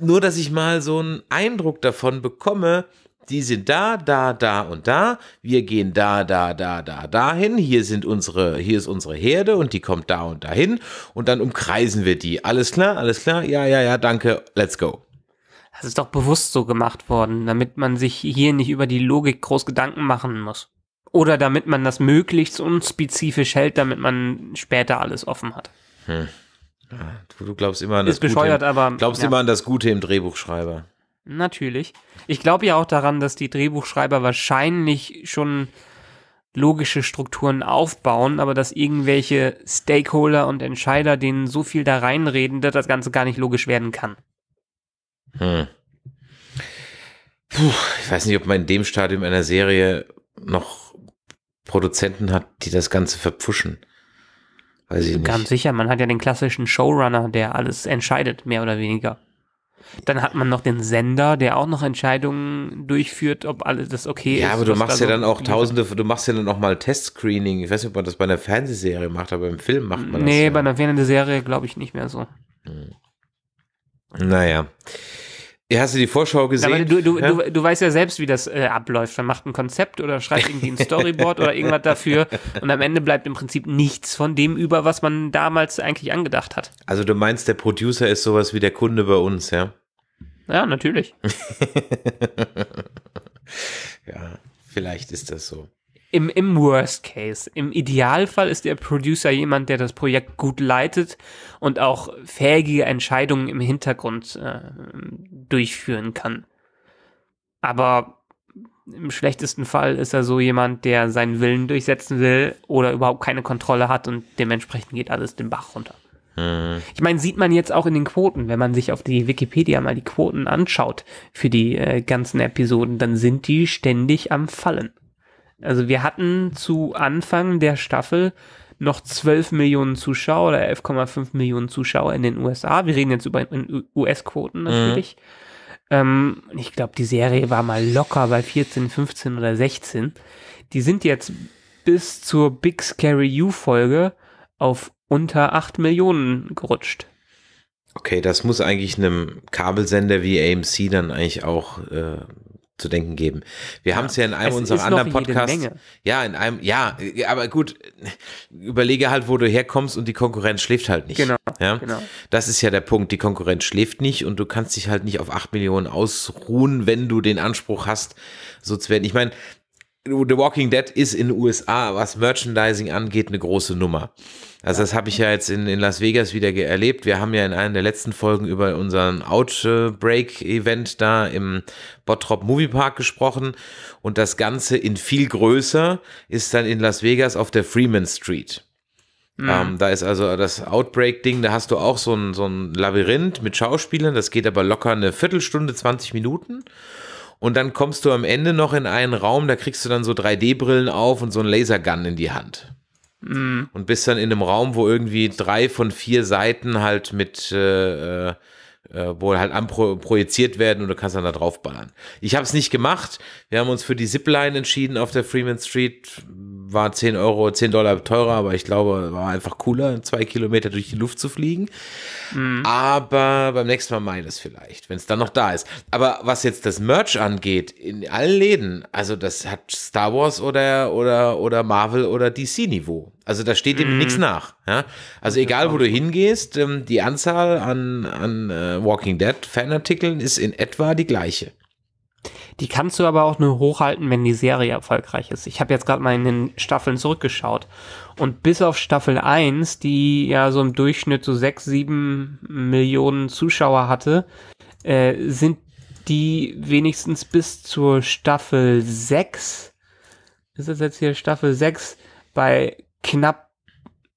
nur, dass ich mal so einen Eindruck davon bekomme, die sind da, da, da und da. Wir gehen da, da, da, da, dahin. Hier sind unsere, hier ist unsere Herde und die kommt da und dahin. Und dann umkreisen wir die. Alles klar, alles klar. Ja, ja, ja, danke. Let's go. Das ist doch bewusst so gemacht worden, damit man sich hier nicht über die Logik groß Gedanken machen muss. Oder damit man das möglichst unspezifisch hält, damit man später alles offen hat. Hm. Du, du, glaubst immer an das ist bescheuert, Gute. Im, aber glaubst ja. immer an das Gute im Drehbuchschreiber. Natürlich. Ich glaube ja auch daran, dass die Drehbuchschreiber wahrscheinlich schon logische Strukturen aufbauen, aber dass irgendwelche Stakeholder und Entscheider denen so viel da reinreden, dass das Ganze gar nicht logisch werden kann. Hm. Puh, ich weiß nicht, ob man in dem Stadium einer Serie noch Produzenten hat, die das Ganze verpfuschen. Weiß ich nicht. Ganz sicher, man hat ja den klassischen Showrunner, der alles entscheidet, mehr oder weniger. Dann hat man noch den Sender, der auch noch Entscheidungen durchführt, ob alles das okay ja, ist. Ja, aber du machst ja so dann auch tausende, du machst ja dann auch mal Testscreening. Ich weiß nicht, ob man das bei einer Fernsehserie macht, aber im Film macht man nee, das. Nee, ja. bei einer Fernsehserie glaube ich nicht mehr so. Hm. Naja. Hast du die Vorschau gesehen? Aber du, du, ja? du, du, weißt ja selbst, wie das äh, abläuft. Man macht ein Konzept oder schreibt irgendwie ein (laughs) Storyboard oder irgendwas dafür und am Ende bleibt im Prinzip nichts von dem über, was man damals eigentlich angedacht hat. Also du meinst, der Producer ist sowas wie der Kunde bei uns, ja? Ja, natürlich. (laughs) ja, vielleicht ist das so. Im, Im Worst Case. Im Idealfall ist der Producer jemand, der das Projekt gut leitet und auch fähige Entscheidungen im Hintergrund äh, durchführen kann. Aber im schlechtesten Fall ist er so jemand, der seinen Willen durchsetzen will oder überhaupt keine Kontrolle hat und dementsprechend geht alles den Bach runter. Mhm. Ich meine, sieht man jetzt auch in den Quoten, wenn man sich auf die Wikipedia mal die Quoten anschaut für die äh, ganzen Episoden, dann sind die ständig am Fallen. Also wir hatten zu Anfang der Staffel noch 12 Millionen Zuschauer oder 11,5 Millionen Zuschauer in den USA. Wir reden jetzt über US-Quoten natürlich. Mhm. Ähm, ich glaube, die Serie war mal locker bei 14, 15 oder 16. Die sind jetzt bis zur Big Scary You Folge auf unter 8 Millionen gerutscht. Okay, das muss eigentlich einem Kabelsender wie AMC dann eigentlich auch äh, zu denken geben. Wir ja, haben es ja in einem unserer anderen Podcasts. Ja, in einem, ja, aber gut, überlege halt, wo du herkommst und die Konkurrenz schläft halt nicht. Genau, ja? genau. Das ist ja der Punkt. Die Konkurrenz schläft nicht und du kannst dich halt nicht auf 8 Millionen ausruhen, wenn du den Anspruch hast, so zu werden. Ich meine, The Walking Dead ist in den USA, was Merchandising angeht, eine große Nummer. Also das habe ich ja jetzt in, in Las Vegas wieder erlebt. Wir haben ja in einer der letzten Folgen über unseren Outbreak-Event da im Bottrop Movie Park gesprochen und das Ganze in viel größer ist dann in Las Vegas auf der Freeman Street. Mhm. Ähm, da ist also das Outbreak-Ding, da hast du auch so ein, so ein Labyrinth mit Schauspielern, das geht aber locker eine Viertelstunde, 20 Minuten. Und dann kommst du am Ende noch in einen Raum, da kriegst du dann so 3D-Brillen auf und so ein Lasergun in die Hand. Mm. Und bist dann in einem Raum, wo irgendwie drei von vier Seiten halt mit, äh, äh, wo halt anpro projiziert werden und du kannst dann da drauf ballern. Ich habe es nicht gemacht. Wir haben uns für die Zipline entschieden auf der Freeman Street war 10 Euro, 10 Dollar teurer, aber ich glaube, war einfach cooler, zwei Kilometer durch die Luft zu fliegen. Mhm. Aber beim nächsten Mal ich das vielleicht, wenn es dann noch da ist. Aber was jetzt das Merch angeht, in allen Läden, also das hat Star Wars oder, oder, oder Marvel oder DC-Niveau. Also da steht dem mhm. nichts nach. Ja? Also egal, wo du hingehst, ähm, die Anzahl an, an äh, Walking Dead Fanartikeln ist in etwa die gleiche. Die kannst du aber auch nur hochhalten, wenn die Serie erfolgreich ist. Ich habe jetzt gerade mal in den Staffeln zurückgeschaut. Und bis auf Staffel 1, die ja so im Durchschnitt so 6, 7 Millionen Zuschauer hatte, äh, sind die wenigstens bis zur Staffel 6, ist das jetzt hier Staffel 6, bei knapp,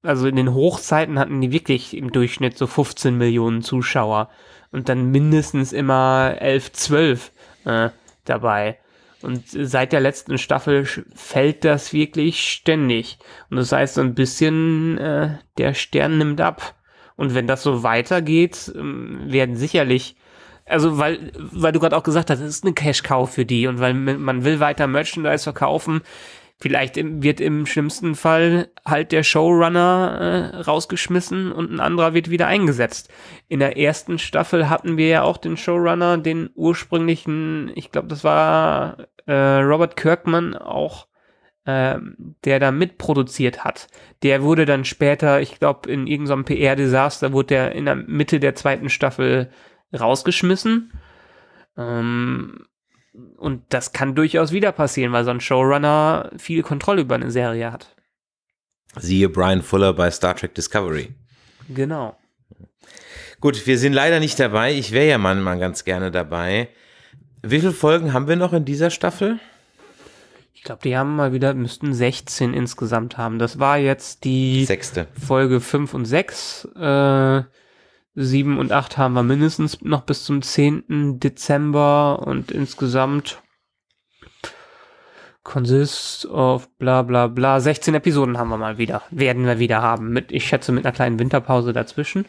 also in den Hochzeiten hatten die wirklich im Durchschnitt so 15 Millionen Zuschauer und dann mindestens immer 11, 12 äh, dabei. Und seit der letzten Staffel fällt das wirklich ständig. Und das heißt, so ein bisschen äh, der Stern nimmt ab. Und wenn das so weitergeht, ähm, werden sicherlich, also weil, weil du gerade auch gesagt hast, es ist eine Cash-Cow für die und weil man will weiter Merchandise verkaufen, Vielleicht wird im schlimmsten Fall halt der Showrunner äh, rausgeschmissen und ein anderer wird wieder eingesetzt. In der ersten Staffel hatten wir ja auch den Showrunner, den ursprünglichen, ich glaube, das war äh, Robert Kirkman auch, äh, der da mitproduziert hat. Der wurde dann später, ich glaube, in irgendeinem PR-Desaster wurde der in der Mitte der zweiten Staffel rausgeschmissen. Ähm, und das kann durchaus wieder passieren, weil so ein Showrunner viel Kontrolle über eine Serie hat. Siehe Brian Fuller bei Star Trek Discovery. Genau. Gut, wir sind leider nicht dabei. Ich wäre ja manchmal ganz gerne dabei. Wie viele Folgen haben wir noch in dieser Staffel? Ich glaube, die haben mal wieder, müssten 16 insgesamt haben. Das war jetzt die Sechste. Folge 5 und 6. Äh, 7 und 8 haben wir mindestens noch bis zum 10. Dezember und insgesamt consist of bla bla bla. 16 Episoden haben wir mal wieder. Werden wir wieder haben. Mit, ich schätze, mit einer kleinen Winterpause dazwischen.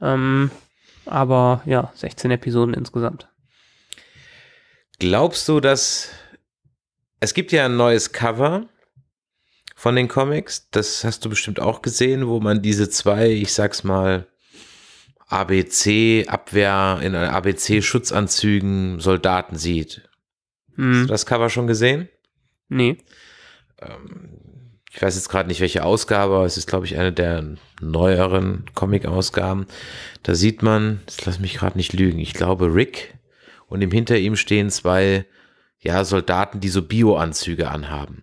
Ähm, aber ja, 16 Episoden insgesamt. Glaubst du, dass es gibt ja ein neues Cover von den Comics, das hast du bestimmt auch gesehen, wo man diese zwei, ich sag's mal, ABC-Abwehr, in ABC-Schutzanzügen Soldaten sieht. Hm. Hast du das Cover schon gesehen? Nee. Ähm, ich weiß jetzt gerade nicht, welche Ausgabe, aber es ist, glaube ich, eine der neueren Comic-Ausgaben. Da sieht man, das lass mich gerade nicht lügen, ich glaube Rick und im hinter ihm stehen zwei ja, Soldaten, die so Bio-Anzüge anhaben.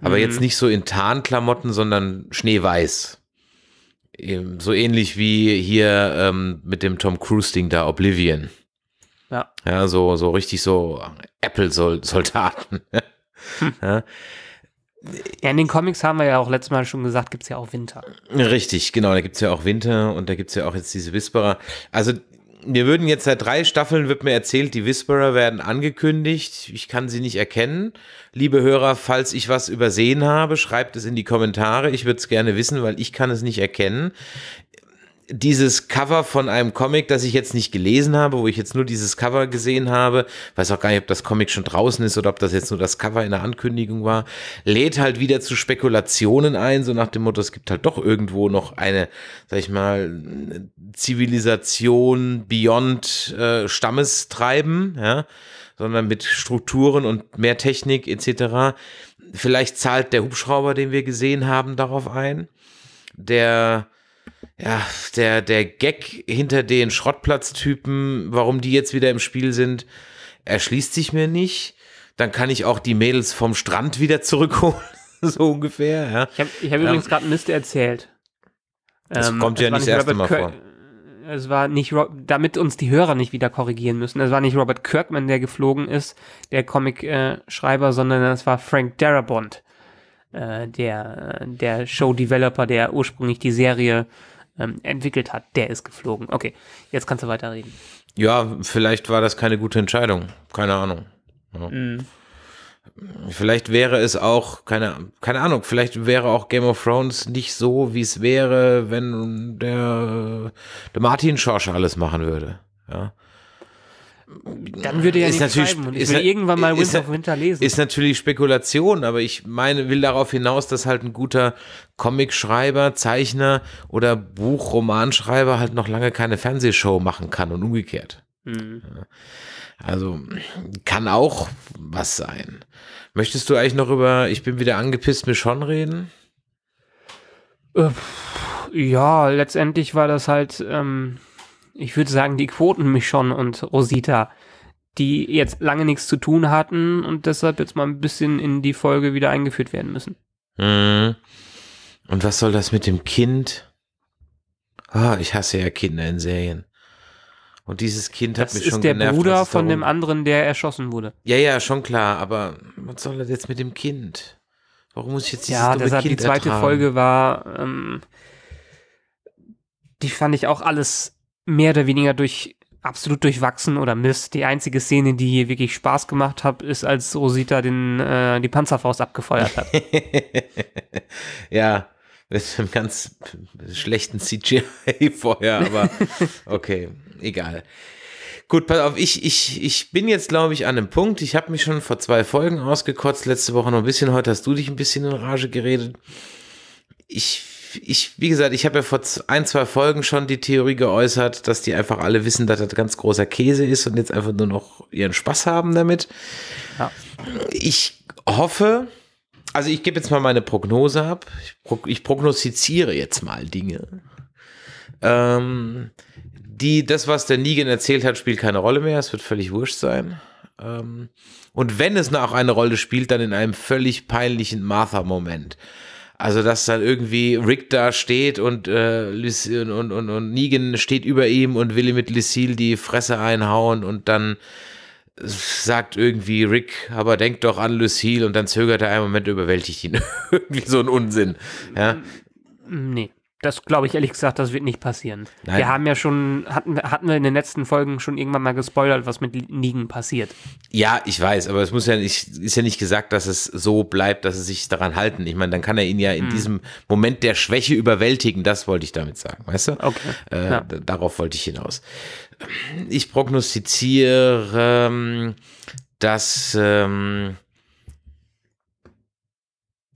Aber mhm. jetzt nicht so in Tarnklamotten, sondern schneeweiß so ähnlich wie hier ähm, mit dem Tom Cruise-Ding da, Oblivion. Ja. Ja, so, so richtig so Apple-Soldaten. (laughs) Hm. Ja. ja. in den Comics haben wir ja auch letztes Mal schon gesagt, gibt es ja auch Winter. Richtig, genau, da gibt es ja auch Winter und da gibt es ja auch jetzt diese Whisperer. Also mir würden jetzt seit drei Staffeln, wird mir erzählt, die Whisperer werden angekündigt. Ich kann sie nicht erkennen. Liebe Hörer, falls ich was übersehen habe, schreibt es in die Kommentare. Ich würde es gerne wissen, weil ich kann es nicht erkennen dieses Cover von einem Comic, das ich jetzt nicht gelesen habe, wo ich jetzt nur dieses Cover gesehen habe, weiß auch gar nicht, ob das Comic schon draußen ist oder ob das jetzt nur das Cover in der Ankündigung war, lädt halt wieder zu Spekulationen ein, so nach dem Motto, es gibt halt doch irgendwo noch eine, sag ich mal, Zivilisation beyond äh, Stammestreiben, ja, sondern mit Strukturen und mehr Technik etc. Vielleicht zahlt der Hubschrauber, den wir gesehen haben, darauf ein. Der ja, der, der Gag hinter den Schrottplatztypen, warum die jetzt wieder im Spiel sind, erschließt sich mir nicht. Dann kann ich auch die Mädels vom Strand wieder zurückholen, (laughs) so ungefähr. Ja. Ich habe ich hab ähm, übrigens gerade Mist erzählt. Das ähm, kommt ja nicht das erste Mal vor. Es war nicht, damit uns die Hörer nicht wieder korrigieren müssen. Es war nicht Robert Kirkman, der geflogen ist, der Comic-Schreiber, äh, sondern es war Frank Darabont, äh, der, der Show-Developer, der ursprünglich die Serie ähm, entwickelt hat, der ist geflogen. Okay, jetzt kannst du weiterreden. Ja, vielleicht war das keine gute Entscheidung. Keine Ahnung. Ja. Mm. Vielleicht wäre es auch, keine, keine Ahnung, vielleicht wäre auch Game of Thrones nicht so, wie es wäre, wenn der, der Martin Schorsch alles machen würde. Ja. Dann würde er ja nicht schreiben und ich will irgendwann mal Winter of Winter lesen. Ist natürlich Spekulation, aber ich meine, will darauf hinaus, dass halt ein guter Comicschreiber, Zeichner oder Buchromanschreiber halt noch lange keine Fernsehshow machen kann und umgekehrt. Mhm. Also kann auch was sein. Möchtest du eigentlich noch über Ich bin wieder angepisst mit schon reden? Äh, ja, letztendlich war das halt ähm, ich würde sagen, die Quoten Michon und Rosita, die jetzt lange nichts zu tun hatten und deshalb jetzt mal ein bisschen in die Folge wieder eingeführt werden müssen. Mhm. Und was soll das mit dem Kind? Ah, ich hasse ja Kinder in Serien. Und dieses Kind hat Das mich ist schon der genervt. Bruder was es von dem anderen, der erschossen wurde. Ja, ja, schon klar, aber was soll das jetzt mit dem Kind? Warum muss ich jetzt dieses Ja, dumme deshalb kind die zweite ertragen? Folge war, ähm, die fand ich auch alles mehr oder weniger durch absolut durchwachsen oder Mist. Die einzige Szene, die hier wirklich Spaß gemacht hat, ist, als Rosita den, äh, die Panzerfaust abgefeuert hat. (laughs) ja, mit einem ganz schlechten CGI vorher, aber (laughs) okay, egal. Gut, pass auf, ich, ich, ich bin jetzt, glaube ich, an einem Punkt. Ich habe mich schon vor zwei Folgen ausgekotzt, letzte Woche noch ein bisschen, heute hast du dich ein bisschen in Rage geredet. Ich, ich, wie gesagt, ich habe ja vor ein, zwei Folgen schon die Theorie geäußert, dass die einfach alle wissen, dass das ganz großer Käse ist und jetzt einfach nur noch ihren Spaß haben damit. Ja. Ich hoffe, also ich gebe jetzt mal meine Prognose ab. Ich, prog ich prognostiziere jetzt mal Dinge. Ähm, die, das, was der Negan erzählt hat, spielt keine Rolle mehr. Es wird völlig wurscht sein. Ähm, und wenn es noch eine Rolle spielt, dann in einem völlig peinlichen Martha-Moment. Also, dass dann irgendwie Rick da steht und, äh, und, und, und Negan steht über ihm und will ihm mit Lucille die Fresse einhauen und dann sagt irgendwie Rick, aber denk doch an Lucille und dann zögert er einen Moment, überwältigt ihn. (laughs) irgendwie so ein Unsinn. Ja. nee. Das glaube ich ehrlich gesagt, das wird nicht passieren. Nein. Wir haben ja schon, hatten, wir- hatten wir in den letzten Folgen schon irgendwann mal gespoilert, was mit Negan passiert. Ja, ich weiß, aber es muss ja nicht, ist ja nicht gesagt, dass es so bleibt, dass sie sich daran halten. Ich meine, dann kann er ihn ja in diesem Moment der Schwäche überwältigen. Das wollte ich damit sagen, weißt du? Okay. Äh, Ja. Darauf wollte ich hinaus. Ich prognostiziere, ähm, dass, ähm,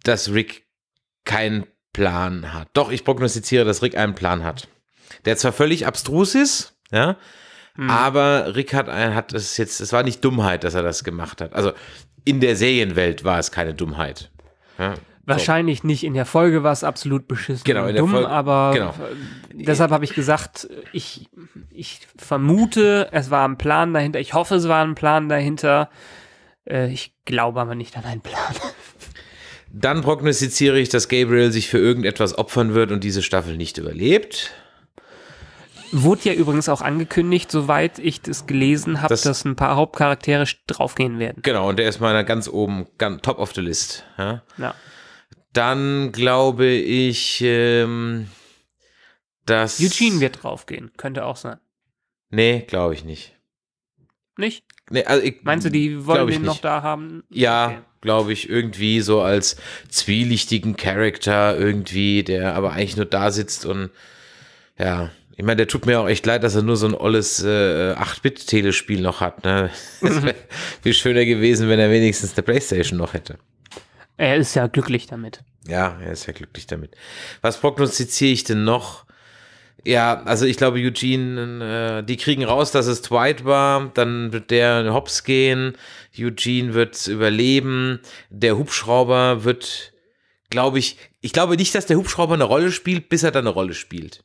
dass Rick keinen Plan hat. Doch, ich prognostiziere, dass Rick einen Plan hat. Der zwar völlig abstrus ist, ja, aber Rick hat, ein- hat es jetzt, es war nicht Dummheit, dass er das gemacht hat. Also in der Serienwelt war es keine Dummheit. Ja, Wahrscheinlich nicht. In der Folge war es absolut beschissen Genau, dumm, Folge- aber genau. äh, deshalb habe ich gesagt, ich, ich vermute, es war ein Plan dahinter. Ich hoffe, es war ein Plan dahinter. Äh, ich glaube aber nicht an einen Plan. Dann prognostiziere ich, dass Gabriel sich für irgendetwas opfern wird und diese Staffel nicht überlebt. Wurde ja übrigens auch angekündigt, soweit ich das gelesen habe, Das- dass ein paar Hauptcharaktere draufgehen werden. Genau, und der ist meiner ganz oben, ganz top of the list. Ja. Ja. Dann glaube ich, ähm, dass. Eugene wird draufgehen, könnte auch sein. Nee, glaube ich nicht. Nicht? Nee, also ich, Meinst du, die wollen den noch da haben? Ja, Okay. Glaube ich, irgendwie so als zwielichtigen Charakter irgendwie, der aber eigentlich nur da sitzt und ja, ich meine, der tut mir auch echt leid, dass er nur so ein olles äh, 8-Bit-Telespiel noch hat. Ne? (laughs) Es wäre viel schöner gewesen, wenn er wenigstens eine Playstation noch hätte. Er ist ja glücklich damit. Ja, er ist ja glücklich damit. Was prognostiziere ich denn noch? Ja, also ich glaube, Eugene, äh, die kriegen raus, dass es Dwight war, dann wird der hops gehen, Eugene wird überleben, der Hubschrauber wird, glaube ich, ich glaube nicht, dass der Hubschrauber eine Rolle spielt, bis er dann eine Rolle spielt.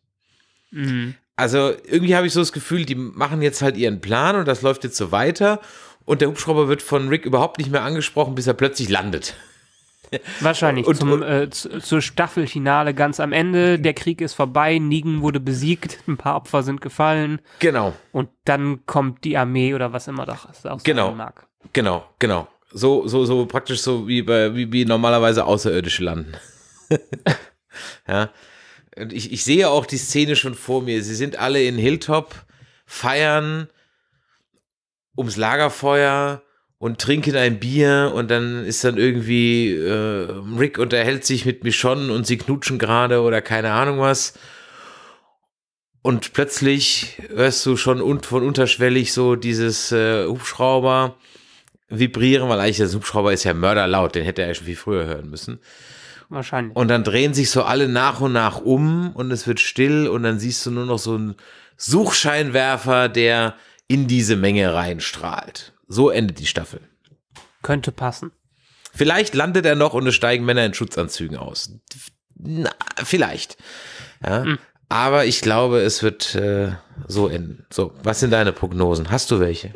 Mhm. Also irgendwie habe ich so das Gefühl, die machen jetzt halt ihren Plan und das läuft jetzt so weiter und der Hubschrauber wird von Rick überhaupt nicht mehr angesprochen, bis er plötzlich landet. Wahrscheinlich. Und- Zum, und- äh, zu, zur Staffelfinale ganz am Ende. Der Krieg ist vorbei, Negan wurde besiegt, ein paar Opfer sind gefallen Genau. und dann kommt die Armee oder was immer das auch Genau. mag. Genau, genau. So, so, so praktisch so wie bei, wie, wie normalerweise Außerirdische landen. (laughs) ja. Und ich, ich sehe auch die Szene schon vor mir. Sie sind alle in Hilltop, feiern ums Lagerfeuer und trinken ein Bier und dann ist dann irgendwie äh, Rick unterhält sich mit Michonne und sie knutschen gerade oder keine Ahnung was. Und plötzlich hörst du schon un von unterschwellig so dieses äh, Hubschrauber vibrieren, weil eigentlich der Hubschrauber ist ja mörderlaut, den hätte er ja schon viel früher hören müssen. Wahrscheinlich. Und dann drehen sich so alle nach und nach um und es wird still und dann siehst du nur noch so einen Suchscheinwerfer, der in diese Menge reinstrahlt. So endet die Staffel. Könnte passen. Vielleicht landet er noch und es steigen Männer in Schutzanzügen aus. Na, vielleicht. Ja. Aber ich glaube, es wird äh, so enden. So, was sind deine Prognosen? Hast du welche?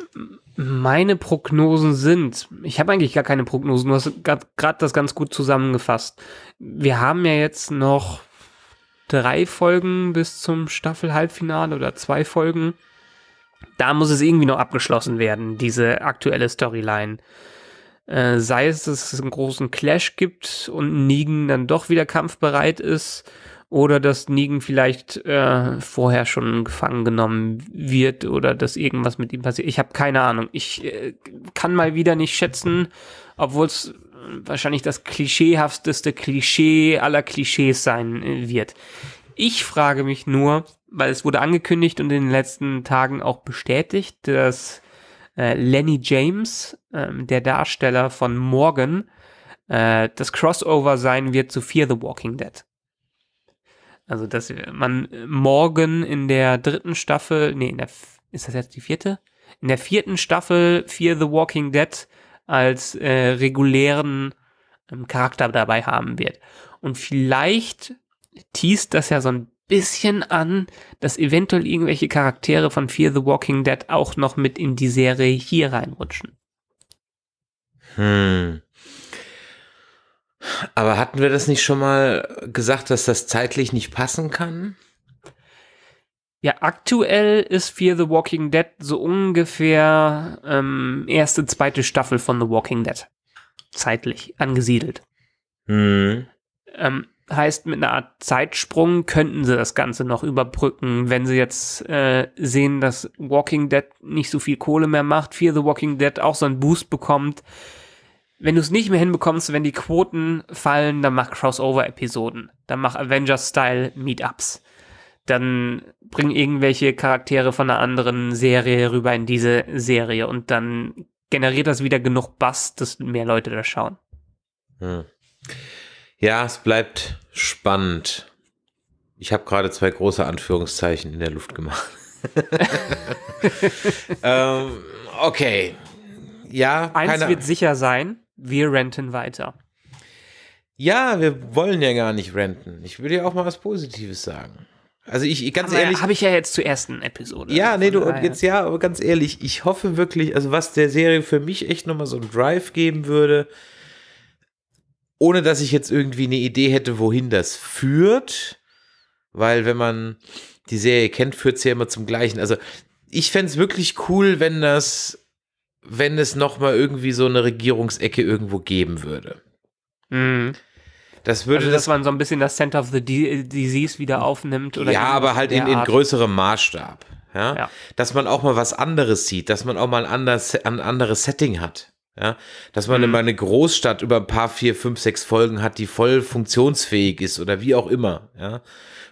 Meine Prognosen sind, ich habe eigentlich gar keine Prognosen, du hast gerade das ganz gut zusammengefasst. Wir haben ja jetzt noch drei Folgen bis zum Staffel-Halbfinale oder zwei Folgen. Da muss es irgendwie noch abgeschlossen werden, diese aktuelle Storyline. Äh, sei es, dass es einen großen Clash gibt und Negan dann doch wieder kampfbereit ist oder dass Negan vielleicht äh, vorher schon gefangen genommen wird oder dass irgendwas mit ihm passiert. Ich habe keine Ahnung. Ich äh, kann mal wieder nicht schätzen, obwohl es wahrscheinlich das klischeehafteste Klischee aller Klischees sein äh, wird. Ich frage mich nur, weil es wurde angekündigt und in den letzten Tagen auch bestätigt, dass äh, Lenny James, ähm, der Darsteller von Morgan, äh, das Crossover sein wird zu Fear the Walking Dead. Also, dass man morgen in der dritten Staffel, nee, in der, ist das jetzt die vierte? In der vierten Staffel Fear the Walking Dead als äh, regulären ähm, Charakter dabei haben wird. Und vielleicht teast das ja so ein bisschen an, dass eventuell irgendwelche Charaktere von Fear the Walking Dead auch noch mit in die Serie hier reinrutschen. Hm. Aber hatten wir das nicht schon mal gesagt, dass das zeitlich nicht passen kann? Ja, aktuell ist Fear the Walking Dead so ungefähr ähm, erste, zweite Staffel von The Walking Dead. Zeitlich angesiedelt. Hm. Ähm, heißt, mit einer Art Zeitsprung könnten sie das Ganze noch überbrücken, wenn sie jetzt äh, sehen, dass Walking Dead nicht so viel Kohle mehr macht, Fear the Walking Dead auch so einen Boost bekommt wenn du es nicht mehr hinbekommst, wenn die Quoten fallen, dann mach Crossover-Episoden. Dann mach Avengers-Style-Meetups. Dann bring irgendwelche Charaktere von einer anderen Serie rüber in diese Serie und dann generiert das wieder genug Bass, dass mehr Leute da schauen. Hm. Ja, es bleibt spannend. Ich habe gerade zwei große Anführungszeichen in der Luft gemacht. (laughs) ähm, okay. Ja, eins wird sicher sein wir renten weiter. Ja, wir wollen ja gar nicht renten. Ich würde ja auch mal was Positives sagen. Also ich, ganz aber ehrlich. Habe ich ja jetzt zur ersten Episode. Ja, nee, du, und jetzt ja, aber ganz ehrlich, ich hoffe wirklich, also was der Serie für mich echt nochmal so einen Drive geben würde, ohne dass ich jetzt irgendwie eine Idee hätte, wohin das führt, weil wenn man die Serie kennt, führt es ja immer zum Gleichen. Also ich fände es wirklich cool, wenn das wenn es noch mal irgendwie so eine Regierungsecke irgendwo geben würde. Mhm. Das würde also, dass das, man so ein bisschen das Center of the Disease wieder aufnimmt. Oder ja, aber halt in, in größerem Maßstab. Ja? ja? Dass man auch mal was anderes sieht, dass man auch mal ein anderes, ein anderes Setting hat. Ja, dass man mhm. immer eine Großstadt über ein paar, vier, fünf, sechs Folgen hat, die voll funktionsfähig ist oder wie auch immer. Ja,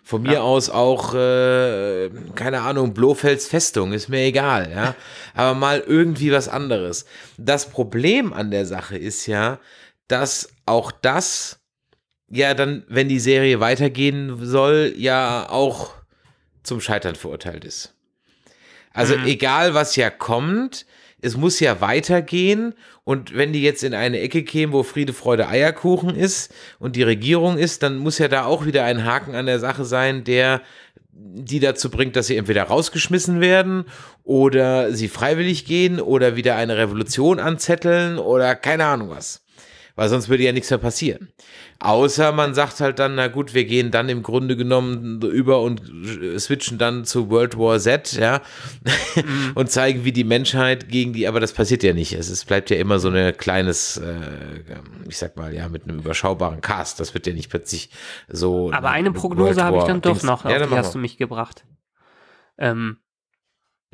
von mir ja. aus auch, äh, keine Ahnung, Blofelds Festung, ist mir egal, ja. Aber mal irgendwie was anderes. Das Problem an der Sache ist ja, dass auch das ja dann, wenn die Serie weitergehen soll, ja auch zum Scheitern verurteilt ist. Also mhm. egal, was ja kommt, es muss ja weitergehen. Und wenn die jetzt in eine Ecke kämen, wo Friede, Freude, Eierkuchen ist und die Regierung ist, dann muss ja da auch wieder ein Haken an der Sache sein, der die dazu bringt, dass sie entweder rausgeschmissen werden oder sie freiwillig gehen oder wieder eine Revolution anzetteln oder keine Ahnung was weil sonst würde ja nichts mehr passieren. Außer man sagt halt dann, na gut, wir gehen dann im Grunde genommen über und switchen dann zu World War Z, ja, mhm. (laughs) und zeigen, wie die Menschheit gegen die, aber das passiert ja nicht. Es, es bleibt ja immer so ein kleines, äh, ich sag mal, ja, mit einem überschaubaren Cast. Das wird ja nicht plötzlich so. Aber eine Prognose habe ich dann doch noch, auf ja, die hast du mich gebracht. Ähm,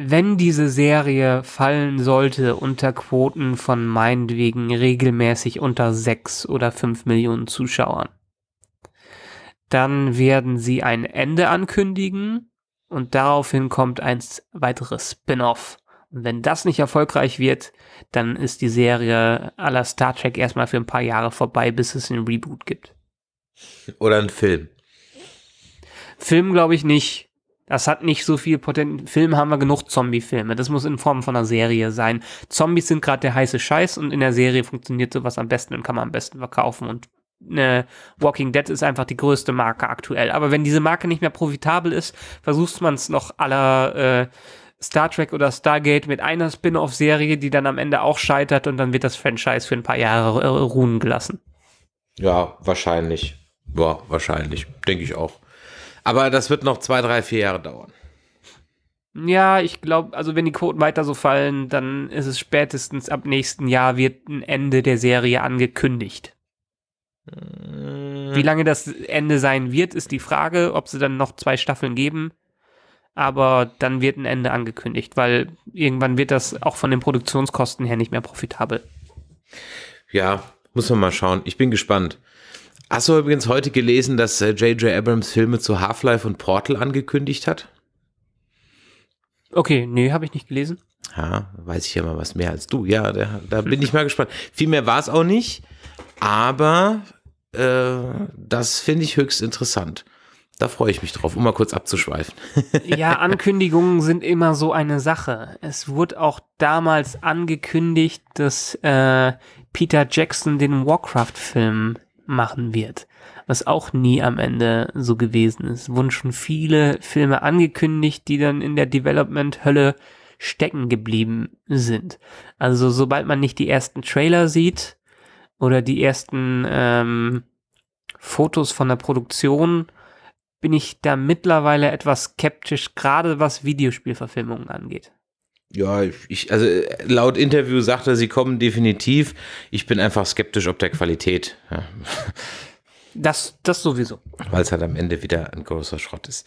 wenn diese Serie fallen sollte unter Quoten von meinetwegen regelmäßig unter sechs oder fünf Millionen Zuschauern, dann werden sie ein Ende ankündigen und daraufhin kommt ein weiteres Spin-off. Und wenn das nicht erfolgreich wird, dann ist die Serie aller Star Trek erstmal für ein paar Jahre vorbei, bis es einen Reboot gibt. Oder ein Film. Film glaube ich nicht. Das hat nicht so viel Potenzial. Film haben wir genug Zombie-Filme. Das muss in Form von einer Serie sein. Zombies sind gerade der heiße Scheiß und in der Serie funktioniert sowas am besten und kann man am besten verkaufen. Und äh, Walking Dead ist einfach die größte Marke aktuell. Aber wenn diese Marke nicht mehr profitabel ist, versucht man es noch aller äh, Star Trek oder Stargate mit einer Spin-off-Serie, die dann am Ende auch scheitert und dann wird das Franchise für ein paar Jahre äh, ruhen gelassen. Ja, wahrscheinlich. Ja, wahrscheinlich. Denke ich auch. Aber das wird noch zwei, drei, vier Jahre dauern. Ja, ich glaube, also wenn die Quoten weiter so fallen, dann ist es spätestens ab nächsten Jahr wird ein Ende der Serie angekündigt. Wie lange das Ende sein wird, ist die Frage, ob sie dann noch zwei Staffeln geben. Aber dann wird ein Ende angekündigt, weil irgendwann wird das auch von den Produktionskosten her nicht mehr profitabel. Ja, muss man mal schauen. Ich bin gespannt. Hast du übrigens heute gelesen, dass J.J. Äh, Abrams Filme zu Half-Life und Portal angekündigt hat? Okay, nee, habe ich nicht gelesen. Ja, weiß ich ja mal was mehr als du. Ja, da, da bin ich mal gespannt. Viel mehr war es auch nicht, aber äh, das finde ich höchst interessant. Da freue ich mich drauf, um mal kurz abzuschweifen. (laughs) ja, Ankündigungen sind immer so eine Sache. Es wurde auch damals angekündigt, dass äh, Peter Jackson den Warcraft-Film machen wird. Was auch nie am Ende so gewesen ist. Wurden schon viele Filme angekündigt, die dann in der Development-Hölle stecken geblieben sind. Also sobald man nicht die ersten Trailer sieht oder die ersten ähm, Fotos von der Produktion, bin ich da mittlerweile etwas skeptisch, gerade was Videospielverfilmungen angeht. Ja, ich, also laut Interview sagt er, sie kommen definitiv. Ich bin einfach skeptisch ob der Qualität. Ja. (laughs) Das, das sowieso. Weil es halt am Ende wieder ein großer Schrott ist.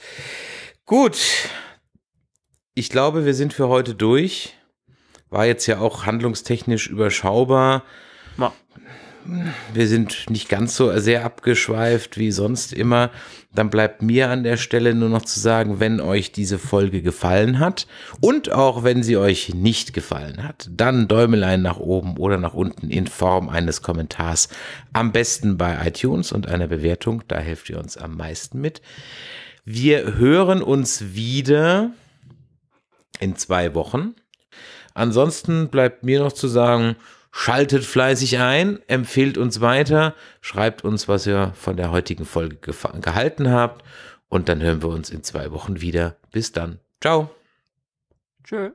Gut. Ich glaube, wir sind für heute durch. War jetzt ja auch handlungstechnisch überschaubar. Ja wir sind nicht ganz so sehr abgeschweift wie sonst immer, dann bleibt mir an der Stelle nur noch zu sagen, wenn euch diese Folge gefallen hat und auch wenn sie euch nicht gefallen hat, dann Däumelein nach oben oder nach unten in Form eines Kommentars. Am besten bei iTunes und einer Bewertung, da helft ihr uns am meisten mit. Wir hören uns wieder in zwei Wochen. Ansonsten bleibt mir noch zu sagen, Schaltet fleißig ein, empfehlt uns weiter, schreibt uns, was ihr von der heutigen Folge gehalten habt. Und dann hören wir uns in zwei Wochen wieder. Bis dann. Ciao. Tschö.